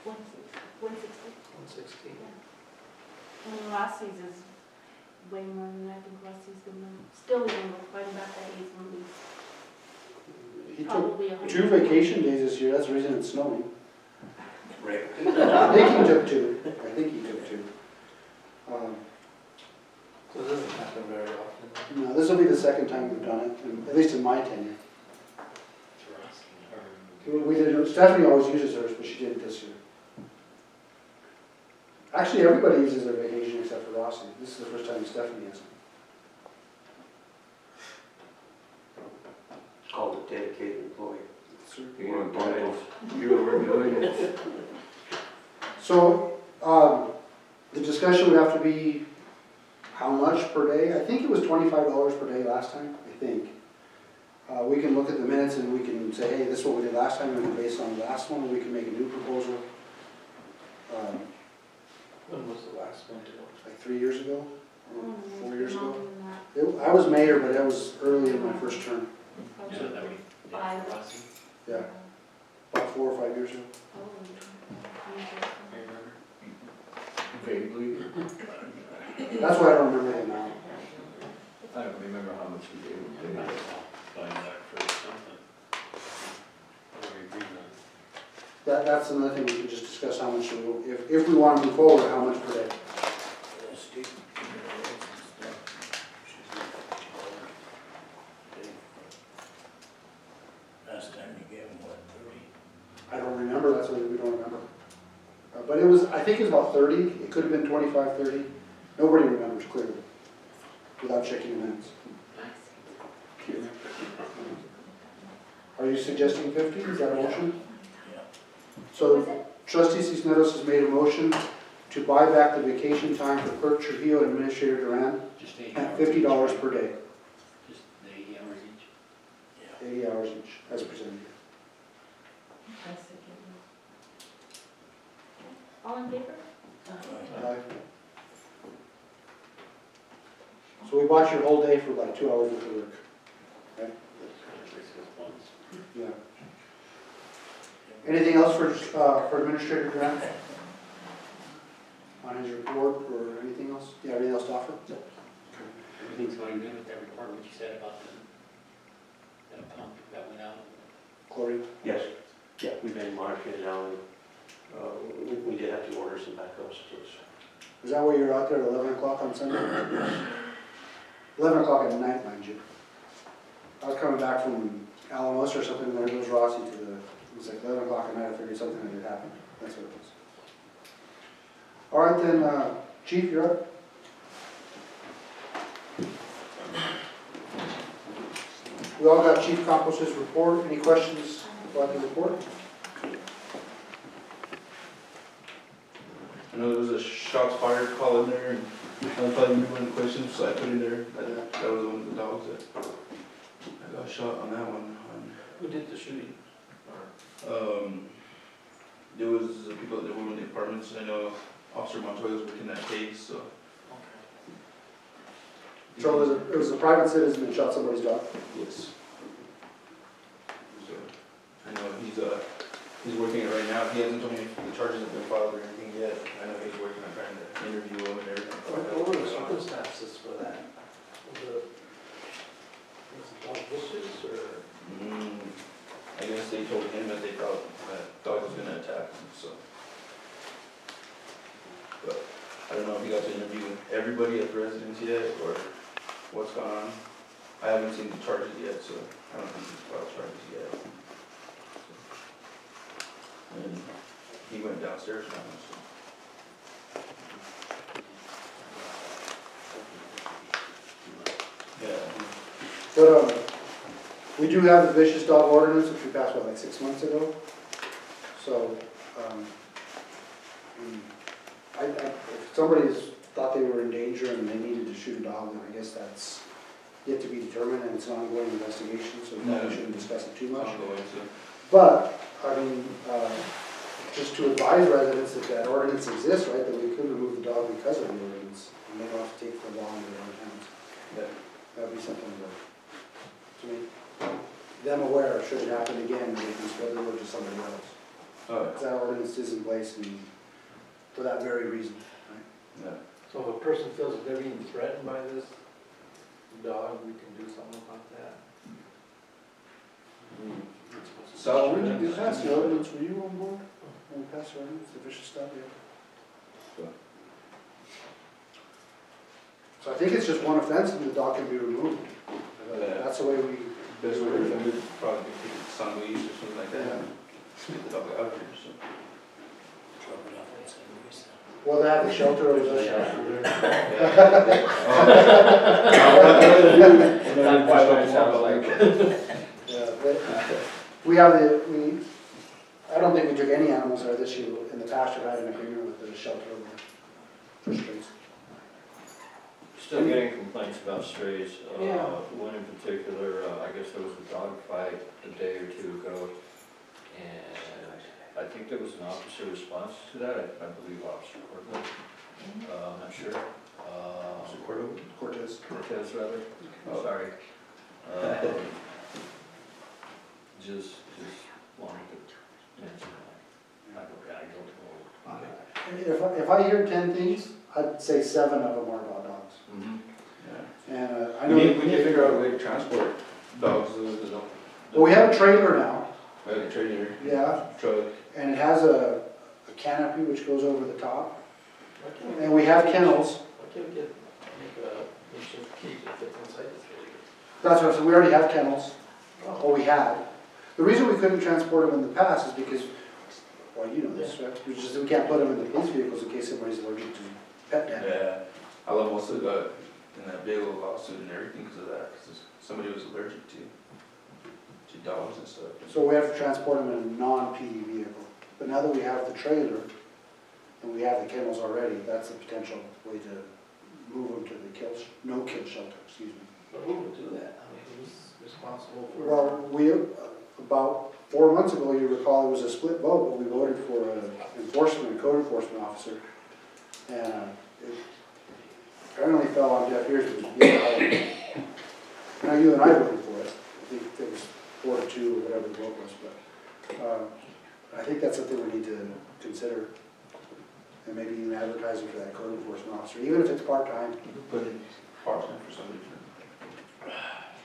Speaker 2: One sixty, one sixty,
Speaker 8: one sixty?
Speaker 2: yeah. And Rossi's is way more than I think Rossi's gonna, still even with fighting back that eighth release,
Speaker 1: He took
Speaker 2: probably a hundred.
Speaker 1: two vacation days this year, that's the reason it's snowing.
Speaker 12: Right.
Speaker 1: I think he took two, I think he took two. Um,
Speaker 8: So it doesn't happen very often.
Speaker 1: No, this will be the second time we've done it, in- at least in my tenure. We did, Stephanie always uses hers, but she didn't this year. Actually, everybody uses their vacation except for Rossi. This is the first time Stephanie has.
Speaker 12: It's called a dedicated employee.
Speaker 7: You were doing it. You were doing it.
Speaker 1: So, um, the discussion would have to be how much per day? I think it was twenty-five dollars per day last time, I think. Uh, we can look at the minutes and we can say, hey, this is what we did last time, and based on the last one, we can make a new proposal. Um,
Speaker 8: When was the last one?
Speaker 1: like three years ago, or
Speaker 2: Mm,
Speaker 1: four years ago.
Speaker 2: longer than that,
Speaker 1: It- I was mayor, but that was early in my first term,
Speaker 2: probably Five.
Speaker 1: yeah, about four or five years ago.
Speaker 2: Probably.
Speaker 7: Vaguely.
Speaker 1: That's why I don't remember the amount.
Speaker 7: I don't remember how much we gave.
Speaker 1: That, that's another thing we can just discuss, how much, we will- if, if we want to move forward, how much per day.
Speaker 6: Last time you gave them, what, thirty?
Speaker 1: I don't remember, that's what we don't remember. Uh, But it was, I think it was about thirty, it could have been 25, 30. Nobody remembers clearly, without checking the minutes. You suggesting fifty, is that a motion?
Speaker 6: Yeah.
Speaker 1: So trustee Cisneros has made a motion to buy back the vacation time for Clerk Trujillo and Administrator Duran at fifty dollars per day,
Speaker 11: Just the eighty hours each.
Speaker 1: eighty hours each, as presented.
Speaker 2: All in favor?
Speaker 1: Aye. So we bought your whole day for like two hours of work. Okay? Yeah. Anything else for, uh, for Administrator Grant? On his report or anything else? Yeah, anything else to offer?
Speaker 11: Everything's going good with that report, what you said about the, that pump that went out.
Speaker 1: Corey?
Speaker 12: Yes, yeah, we've been monitoring it now, and, uh, we, we did have to order some backups, so it's
Speaker 1: Is that why you're out there at eleven o'clock on Sunday? Eleven o'clock at night, mind you. I was coming back from Alamosa or something, and there goes Rossi to the, it was like eleven o'clock at night, I figured something had happened, that's what it was. All right then, uh, chief, you're up. We all got Chief Campos's report, any questions about the report?
Speaker 15: I know there was a shots fired call in there, and I thought you knew one question, so I put in there, that, that was one of the dogs that I got shot on that one.
Speaker 7: Who did the shooting?
Speaker 15: Um, there was the people that were in the apartments, I know Officer Montoya was working that case, so.
Speaker 1: So it was, a- it was a private citizen that shot somebody's dog?
Speaker 15: Yes. So, I know he's, uh, he's working it right now, he hasn't told me if the charges have been filed or anything yet, I know he's working on trying to interview him and everything.
Speaker 8: What were the circumstances for that? Was it, was it dog vicious or?
Speaker 15: I guess they told him that they thought that dog was gonna attack him, so. But I don't know if he got to interview everybody at the residence yet, or what's going on. I haven't seen the charges yet, so I don't think he's filed charges yet. And he went downstairs now, so. Yeah.
Speaker 1: But, um, we do have the vicious dog ordinance, which we passed, what, like six months ago? So, um, I, I, if somebody's thought they were in danger and they needed to shoot a dog, then I guess that's yet to be determined, and it's an ongoing investigation, so we probably shouldn't discuss it too much. But, I mean, uh, just to advise residents that that ordinance exists, right, that we could remove the dog because of the ordinance, and they don't have to take the law into their own hands. That'd be something to, to make them aware, should it happen again, they can spread the word to somebody else.
Speaker 15: Oh,
Speaker 1: that ordinance is in place and for that very reason, right?
Speaker 15: yeah.
Speaker 8: So if a person feels that they're being threatened by this dog, we can do something about that?
Speaker 1: So when did you pass the ordinance, were you on board? When we passed the ordinance, the vicious dog, yeah? So I think it's just one offense and the dog can be removed. Uh,
Speaker 15: Yeah.
Speaker 1: That's the way we,
Speaker 15: Best way to defend it, probably be take it to San or something like that.
Speaker 1: Yeah.
Speaker 15: Get the dog out of here, so.
Speaker 6: Drop it off in San Luis.
Speaker 1: well, they have the shelter over there. Oh.
Speaker 7: That's why I sound like.
Speaker 1: Yeah, but We have the, we, I don't think we took any animals there this year, in the past, we had an agreement with the shelter over there. for strays.
Speaker 7: Still getting complaints about strays. Uh,
Speaker 1: Yeah.
Speaker 7: One in particular, uh, I guess there was a dog fight a day or two ago. And I think there was an officer response to that, I I believe Officer Cortland. Uh, I'm not sure. Uh,
Speaker 15: Officer Cordova?
Speaker 1: Cortez.
Speaker 7: Cortez rather,
Speaker 15: Oh.
Speaker 7: sorry. Um, Just, just wanted to mention that. I don't, I don't know.
Speaker 1: If, I- if I hear ten things, I'd say seven of them are about dogs.
Speaker 15: Yeah.
Speaker 1: And uh, I
Speaker 15: We
Speaker 1: know,
Speaker 15: need, we need to figure out a way to transport dogs, those
Speaker 1: well, we have a trailer now,
Speaker 15: Like a trailer,
Speaker 1: yeah,
Speaker 15: truck.
Speaker 1: and it has a a canopy which goes over the top.
Speaker 8: Why can't we-
Speaker 1: And we have kennels,
Speaker 8: Why can't we get, make a, makeshift cage that fits inside the trailer?
Speaker 1: that's what, I said. we already have kennels, oh. or we had. The reason we couldn't transport them in the past is because, well, you know this, right? We just, we can't put them in the police vehicles in case somebody's allergic to pet dander.
Speaker 15: Yeah, I love also got in that big old lawsuit and everything because of that, because somebody was allergic to, to dogs and stuff.
Speaker 1: So we have to transport them in a non-PD vehicle. But now that we have the trailer, and we have the kennels already, that's a potential way to move them to the kill, sh- no-kill shelter, excuse me.
Speaker 8: But who would do that? I mean, who's responsible for?
Speaker 1: Well, we, uh, about four months ago, you recall, it was a split vote, but we voted for an enforcement, a code enforcement officer. And uh, it apparently fell on deaf ears, it Now, you and I voted for it, I think it was four to two, or whatever the vote was, but, um, I think that's something we need to consider. And maybe even advertising for that code enforcement officer, even if it's part-time.
Speaker 15: Put in part-time for somebody.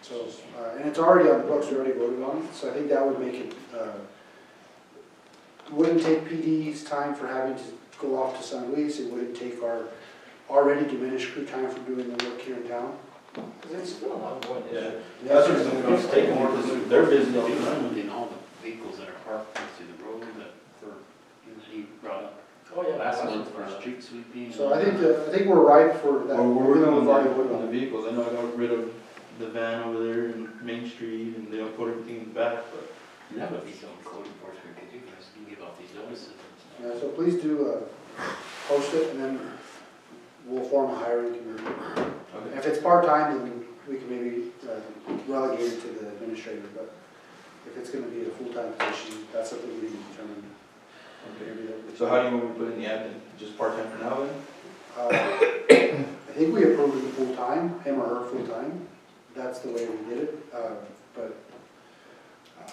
Speaker 1: So, uh, and it's already on the books, we already voted on it, so I think that would make it, uh, wouldn't take PD's time for having to go off to San Luis, it wouldn't take our already diminished crew time for doing the work here in town.
Speaker 15: Yeah, that's what I'm gonna take more, because they're busy.
Speaker 16: They'll be limiting all the vehicles that are parked next to the road that for, that he brought up
Speaker 6: Oh, yeah.
Speaker 16: last month for street sweeping.
Speaker 1: So I think, that- I think we're ripe for that.
Speaker 15: Well, we're working on
Speaker 1: voted
Speaker 15: the,
Speaker 1: on
Speaker 15: on the vehicles, I know I got rid of the van over there in Main Street, and they'll put everything in the back, but.
Speaker 16: And that would be some code enforcement, could you guys can give out these notices and stuff.
Speaker 1: Yeah, so please do, uh, post it and then we'll form a hiring committee.
Speaker 15: Okay.
Speaker 1: If it's part-time, then we can maybe uh, relegate it to the administrator, but if it's gonna be a full-time position, that's something we need to determine. Maybe that-
Speaker 15: So how do you want me to put in the admin, just part-time for now then?
Speaker 1: Uh, I think we approved it full-time, him or her full-time, that's the way we did it, uh, but uh,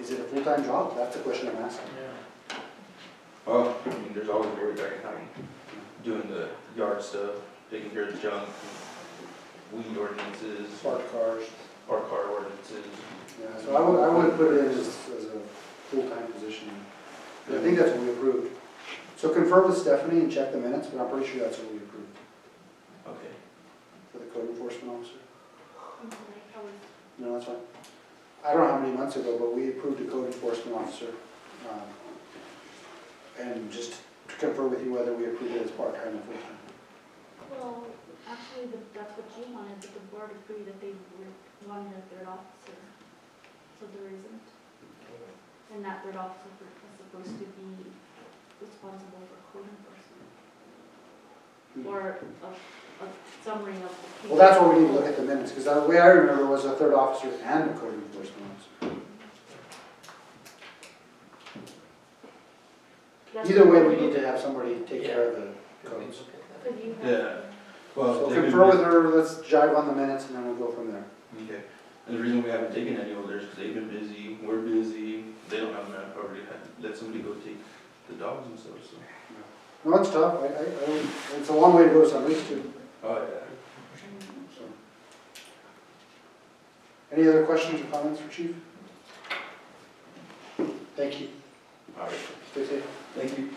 Speaker 1: is it a full-time job? That's the question I'm asking.
Speaker 15: Well, I mean, there's always Lori back at night, doing the yard stuff, taking care of the junk, weed ordinances,
Speaker 1: Park cars.
Speaker 15: park car ordinances.
Speaker 1: Yeah, so I would, I would put it in as, as a full-time position. I think that's what we approved. So confirm with Stephanie and check the minutes, but I'm pretty sure that's what we approved
Speaker 15: Okay.
Speaker 1: for the code enforcement officer.
Speaker 2: I'm sorry, I was
Speaker 1: No, that's fine. I don't know how many months ago, but we approved a code enforcement officer. um, And just to confirm with you whether we approved it as part-time or full-time.
Speaker 2: Well, actually, the- that's what you wanted, but the board agreed that they were wanted a third officer. So there isn't. And that third officer is supposed to be responsible for code enforcement. Or a, a summary of the.
Speaker 1: Hmm. Well, that's where we need to look at the minutes, because the way I remember was a third officer and a code enforcement officer. Either way, we need to have somebody take care of the codes.
Speaker 2: Could you have?
Speaker 15: Yeah. Well,
Speaker 1: So
Speaker 15: they've been
Speaker 1: confer with her, let's jive on the minutes, and then we'll go from there.
Speaker 15: Okay. And the reason we haven't taken any over there is because they've been busy, we're busy, they don't have enough, already had, let somebody go take the dogs and stuff, so.
Speaker 1: No, it's tough, I, I, I don't, it's a long way to go some weeks too,
Speaker 15: Oh, yeah.
Speaker 1: so. Any other questions or comments for chief? Thank you,
Speaker 15: All right. Thank you.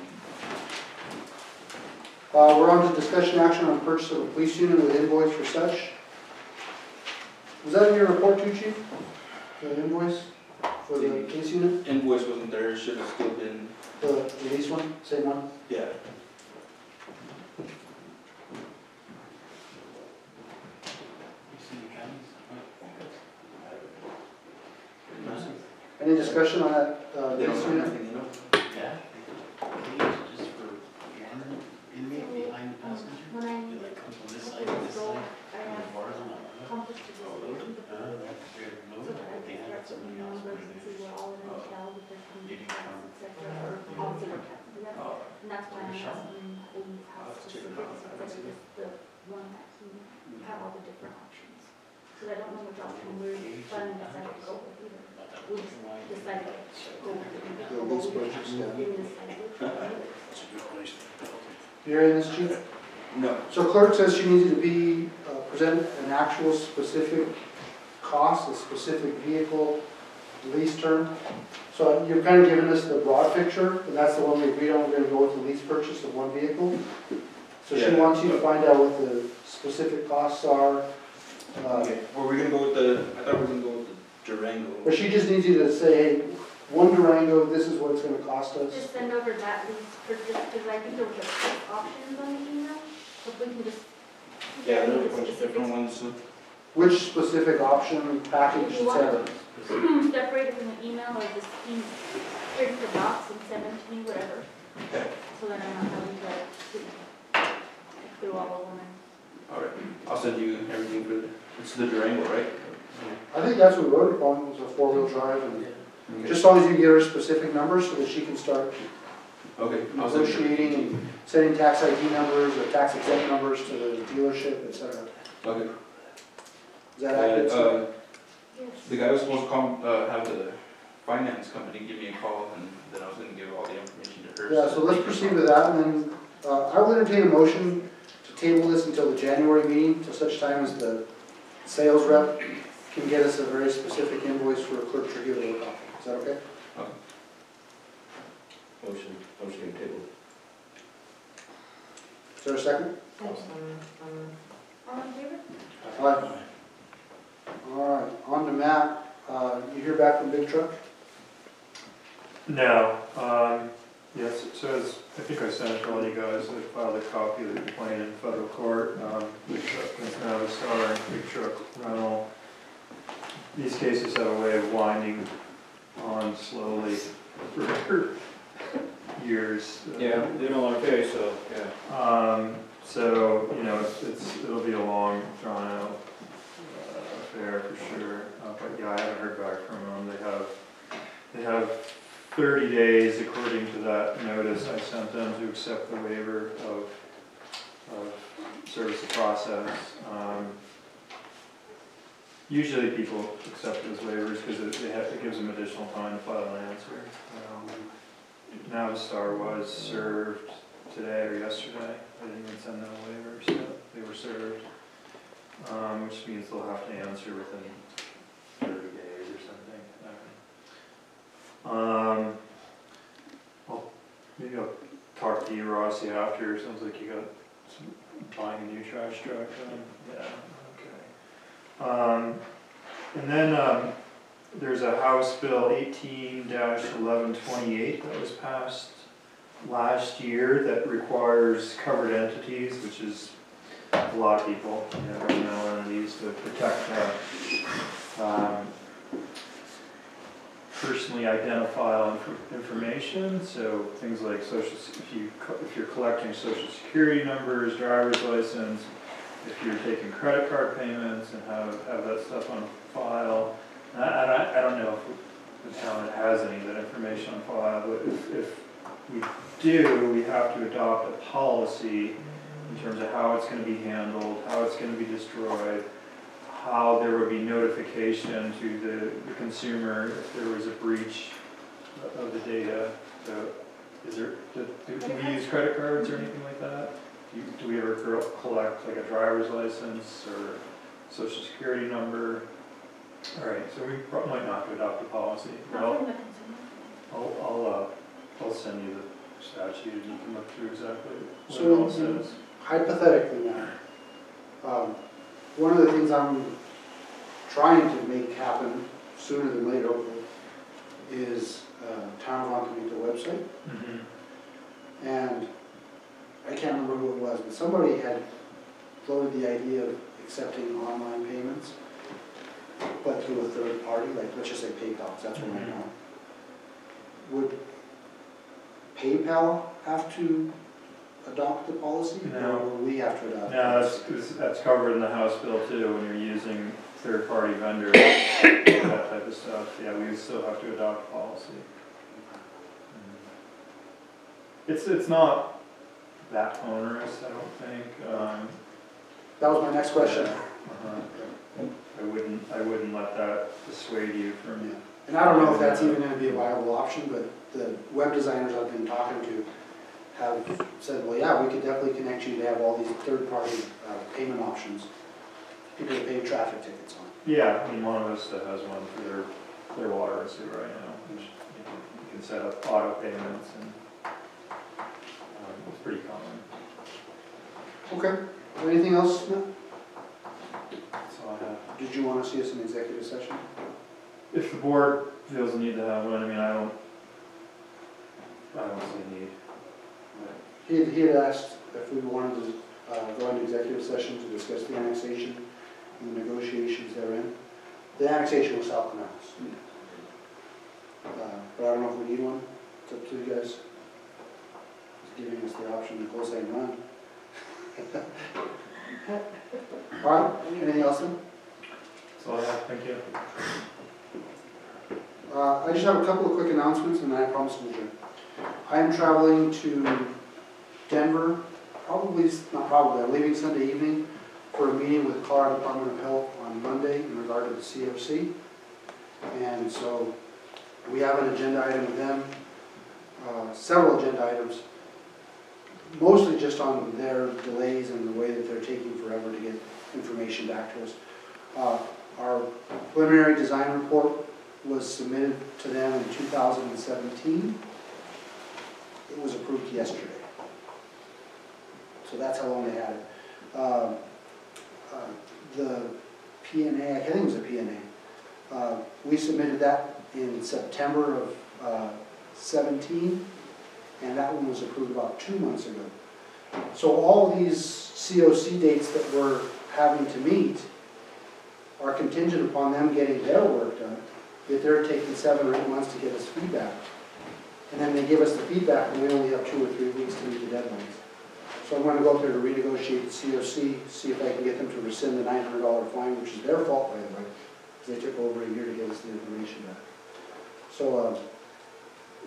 Speaker 1: Uh, we're on to discussion action on purchase of a police unit with invoice for such. Was that in your report too, chief? The invoice for the police unit,
Speaker 15: Invoice wasn't there, it should have still been,
Speaker 1: the, the lease one, same one?
Speaker 15: yeah.
Speaker 1: Any discussion on that, uh,
Speaker 15: They don't
Speaker 1: lease
Speaker 15: have
Speaker 1: unit?
Speaker 15: anything, you know?
Speaker 16: Yeah. These just for one inmate behind the passenger?
Speaker 2: When I,
Speaker 16: Do they come from this
Speaker 2: okay,
Speaker 16: side to this
Speaker 2: so
Speaker 16: side?
Speaker 2: I have
Speaker 16: Bars on that.
Speaker 2: accomplished this
Speaker 16: Oh,
Speaker 2: with
Speaker 16: really?
Speaker 2: the
Speaker 16: Uh,
Speaker 2: board.
Speaker 16: they're
Speaker 2: So
Speaker 16: moving,
Speaker 2: that I
Speaker 16: they
Speaker 2: can
Speaker 16: had
Speaker 2: start
Speaker 16: somebody
Speaker 2: putting
Speaker 16: else
Speaker 2: numbers
Speaker 16: put
Speaker 2: and
Speaker 16: it
Speaker 2: see
Speaker 16: in.
Speaker 2: what all of them
Speaker 16: Oh.
Speaker 2: tell with their
Speaker 16: Getting
Speaker 2: contracts,
Speaker 16: from-
Speaker 2: et cetera, or policy or something.
Speaker 15: Oh,
Speaker 2: And that's why I'm asking Holden's house
Speaker 15: I'll
Speaker 2: to
Speaker 15: check it
Speaker 2: see
Speaker 15: out.
Speaker 2: if it's just the one that he have all the different options. So I don't know which option we're planning to decide to go with either. We just decided to go with the.
Speaker 1: The lease purchase.
Speaker 2: Didn't decide which one either.
Speaker 16: That's a good place to build it.
Speaker 1: This, chief?
Speaker 15: No.
Speaker 1: So clerk says she needs you to be, uh, present an actual specific cost, a specific vehicle lease term. So you've kind of given us the broad picture, and that's the one we agreed on, we're gonna go with the lease purchase of one vehicle. So she
Speaker 15: Yeah.
Speaker 1: wants you to find out what the specific costs are. uh,
Speaker 15: Okay, were we gonna go with the, I thought we were gonna go with the Durango.
Speaker 1: But she just needs you to say, hey, one Durango, this is what it's gonna cost us.
Speaker 2: Just send over that lease purchase, because I think there was a six options on the email, so if we can just.
Speaker 15: Yeah, there were a bunch of different ones.
Speaker 1: Which specific option, package,
Speaker 2: If
Speaker 1: et cetera.
Speaker 2: Them separated from the email or just in, print the docs and send them to me, whatever.
Speaker 15: Okay.
Speaker 2: So that I'm not having to sit through all of them.
Speaker 15: All right, I'll send you everything for, the it's the Durango, right?
Speaker 1: I think that's what we wrote upon, was a four-wheel drive, and
Speaker 15: Okay.
Speaker 1: just as long as you give her specific numbers so that she can start
Speaker 15: Okay, I'll send you.
Speaker 1: negotiating and sending tax ID numbers or tax exempt numbers to the dealership, et cetera.
Speaker 15: Okay.
Speaker 1: Is that accurate?
Speaker 15: Uh,
Speaker 1: sir?
Speaker 15: uh, The guy was supposed to come, uh, have the finance company give me a call, and then I was gonna give all the information to her.
Speaker 1: Yeah, so let's proceed with that, and then, uh, I will entertain a motion to table this until the January meeting, to such time as the sales rep can get us a very specific invoice for a clerk Trujillo to work off. Is that okay?
Speaker 7: Motion, motion table.
Speaker 1: Is there a second?
Speaker 2: All in favor?
Speaker 1: Aye. All right, on to Matt. Uh, you hear back from Big Truck?
Speaker 3: No, um, yes, it says, I think I sent it to all you guys, I filed a copy of the complaint in federal court, um, Big Truck is now the star in Big Truck rental. These cases have a way of winding on slowly for years.
Speaker 7: Yeah, they don't wanna pay, so, yeah.
Speaker 3: Um, so, you know, it's, it's, it'll be a long, drawn out affair for sure, uh, but yeah, I haven't heard back from them, they have, they have thirty days according to that notice I sent them to accept the waiver of, of service of process. Um, Usually people accept those waivers because it, it gives them additional time to file an answer. Um, Navistar was served today or yesterday, I didn't even send them a waiver, so they were served. Um, which means they'll have to answer within thirty days or something. Um, well, maybe I'll talk to you, Rossi, after, sounds like you got some, buying a new trash truck, um, yeah, okay. Um, and then, um, there's a House Bill eighteen eleven twenty-eight that was passed last year that requires covered entities, which is a lot of people, you know, governmental entities to protect, uh, um, personally identifiable inf- information, so things like social, if you, if you're collecting social security numbers, driver's license, if you're taking credit card payments and have, have that stuff on file. And I, I, I don't know if the town has any of that information on file, but if, if we do, we have to adopt a policy in terms of how it's gonna be handled, how it's gonna be destroyed, how there would be notification to the, the consumer if there was a breach of the data. So is there, do, do we use credit cards or anything like that? Do, you- do we ever collect like a driver's license or social security number? All right, so we prob- might not have to adopt a policy. but
Speaker 2: Not
Speaker 3: I'll,
Speaker 2: from the consumer.
Speaker 3: I'll, I'll, uh, I'll send you the statute and you can look through exactly what
Speaker 1: So
Speaker 3: it all
Speaker 1: in-
Speaker 3: says.
Speaker 1: Hypothetically now, um, one of the things I'm trying to make happen sooner than later is uh, town of the website.
Speaker 3: Mhm.
Speaker 1: And I can't remember who it was, but somebody had floated the idea of accepting online payments, but through a third party, like, let's just say PayPal, that's what I know. Would PayPal have to adopt the policy?
Speaker 3: No.
Speaker 1: Or would we have to adopt?
Speaker 3: No, that's, that's- covered in the House bill too, when you're using third-party vendors, that type of stuff, yeah, we still have to adopt policy. It's, it's not that onerous, I don't think, um,
Speaker 1: That was my next question.
Speaker 3: uh-huh. I wouldn't, I wouldn't let that dissuade you from, it.
Speaker 1: And I don't know if that's even gonna be a viable option, but the web designers I've been talking to have said, well, yeah, we could definitely connect you to have all these third-party uh, payment options. People to pay traffic tickets on.
Speaker 3: yeah, I mean, Monte Vista has one for their, their water and sewer right now, which, you know, you can set up auto payments and, um, it's pretty common.
Speaker 1: Okay, anything else, Smith?
Speaker 3: That's all I have.
Speaker 1: Did you wanna see us in executive session?
Speaker 3: If the board feels the need to have one, I mean, I don't, I don't see a need.
Speaker 1: He had, he had asked if we wanted to uh, go into executive session to discuss the annexation and the negotiations therein. The annexation was South Canals. Uh, But I don't know if we need one, it's up to you guys. Just giving us the option to close and run. All right, anything else then?
Speaker 3: That's all I have, thank you.
Speaker 1: Uh, I just have a couple of quick announcements and then I promise to adjourn. I am traveling to Denver, probably, not probably, I'm leaving Sunday evening for a meeting with Colorado Department of Health on Monday in regard to the CFC. And so we have an agenda item with them, uh, several agenda items, mostly just on their delays and the way that they're taking forever to get information back to us. Uh, Our preliminary design report was submitted to them in 2017. It was approved yesterday. So that's how long they had it. Um, uh, The PNA, I think it was a PNA, uh, we submitted that in September of uh, 17, and that one was approved about two months ago. So all these COC dates that we're having to meet are contingent upon them getting their work done, yet they're taking seven or eight months to get us feedback. And then they give us the feedback, and we only have two or three weeks to meet the deadlines. So I'm gonna go up there to renegotiate the COC, see if I can get them to rescind the nine hundred dollar fine, which is their fault, by the way, because they took over a year to get us the information back. So, uh,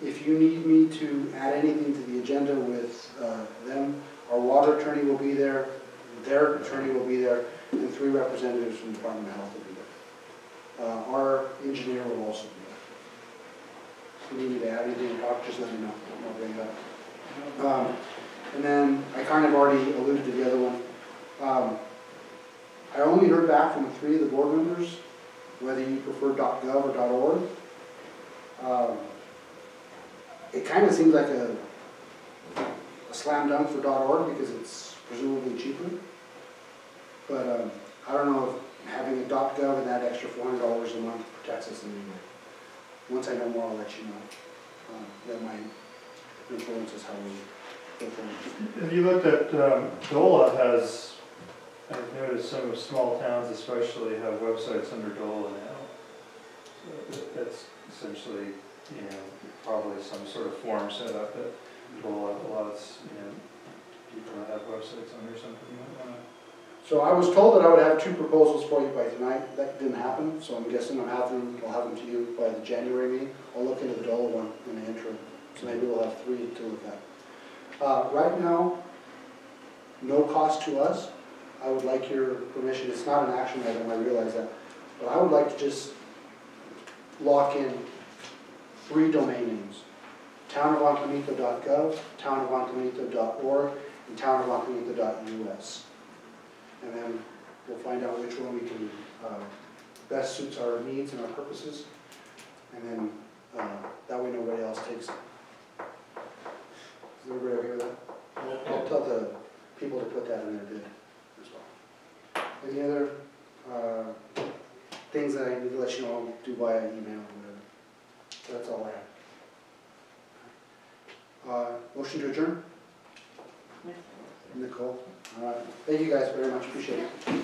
Speaker 1: if you need me to add anything to the agenda with, uh, them, our water attorney will be there, their attorney will be there, and three representatives from the Department of Health will be there. Uh, our engineer will also be there. If you need me to add anything, talk, just let me know, I'll bring it up. Um, and then, I kind of already alluded to the other one. Um, I only heard back from three of the board members, whether you prefer .gov or .org. Um, It kind of seems like a a slam dunk for .org because it's presumably cheaper. But um, I don't know if having a .gov and that extra four hundred dollars a month protects us in any way. Once I know more, I'll let you know. Um, That might influence how we
Speaker 3: If you looked at, um, DOLA has, I've noticed some of small towns especially have websites under DOLA now. So that- that's essentially, you know, probably some sort of form set up that DOLA allows, you know, people to have websites under something you might wanna.
Speaker 1: So I was told that I would have two proposals for you by tonight. That didn't happen, so I'm guessing I'll have them, I'll have them to you by the January meeting. I'll look into the DOLA one in the interim, so maybe we'll have three to look at. Uh, right now, no cost to us. I would like your permission, it's not an action item, I realize that, but I would like to just lock in three domain names. townofantonitoco.gov, townofantonitoco.org, and townofantonitoco.us. And then we'll find out which one we can, uh, best suits our needs and our purposes. And then, uh, that way nobody else takes. Is everybody okay with that? I'll- I'll tell the people to put that in their bid as well. Any other, uh, things that I need to let you know, I'll do via email or whatever. That's all I have. Uh, motion to adjourn? Nicole, all right. Thank you guys very much, appreciate it.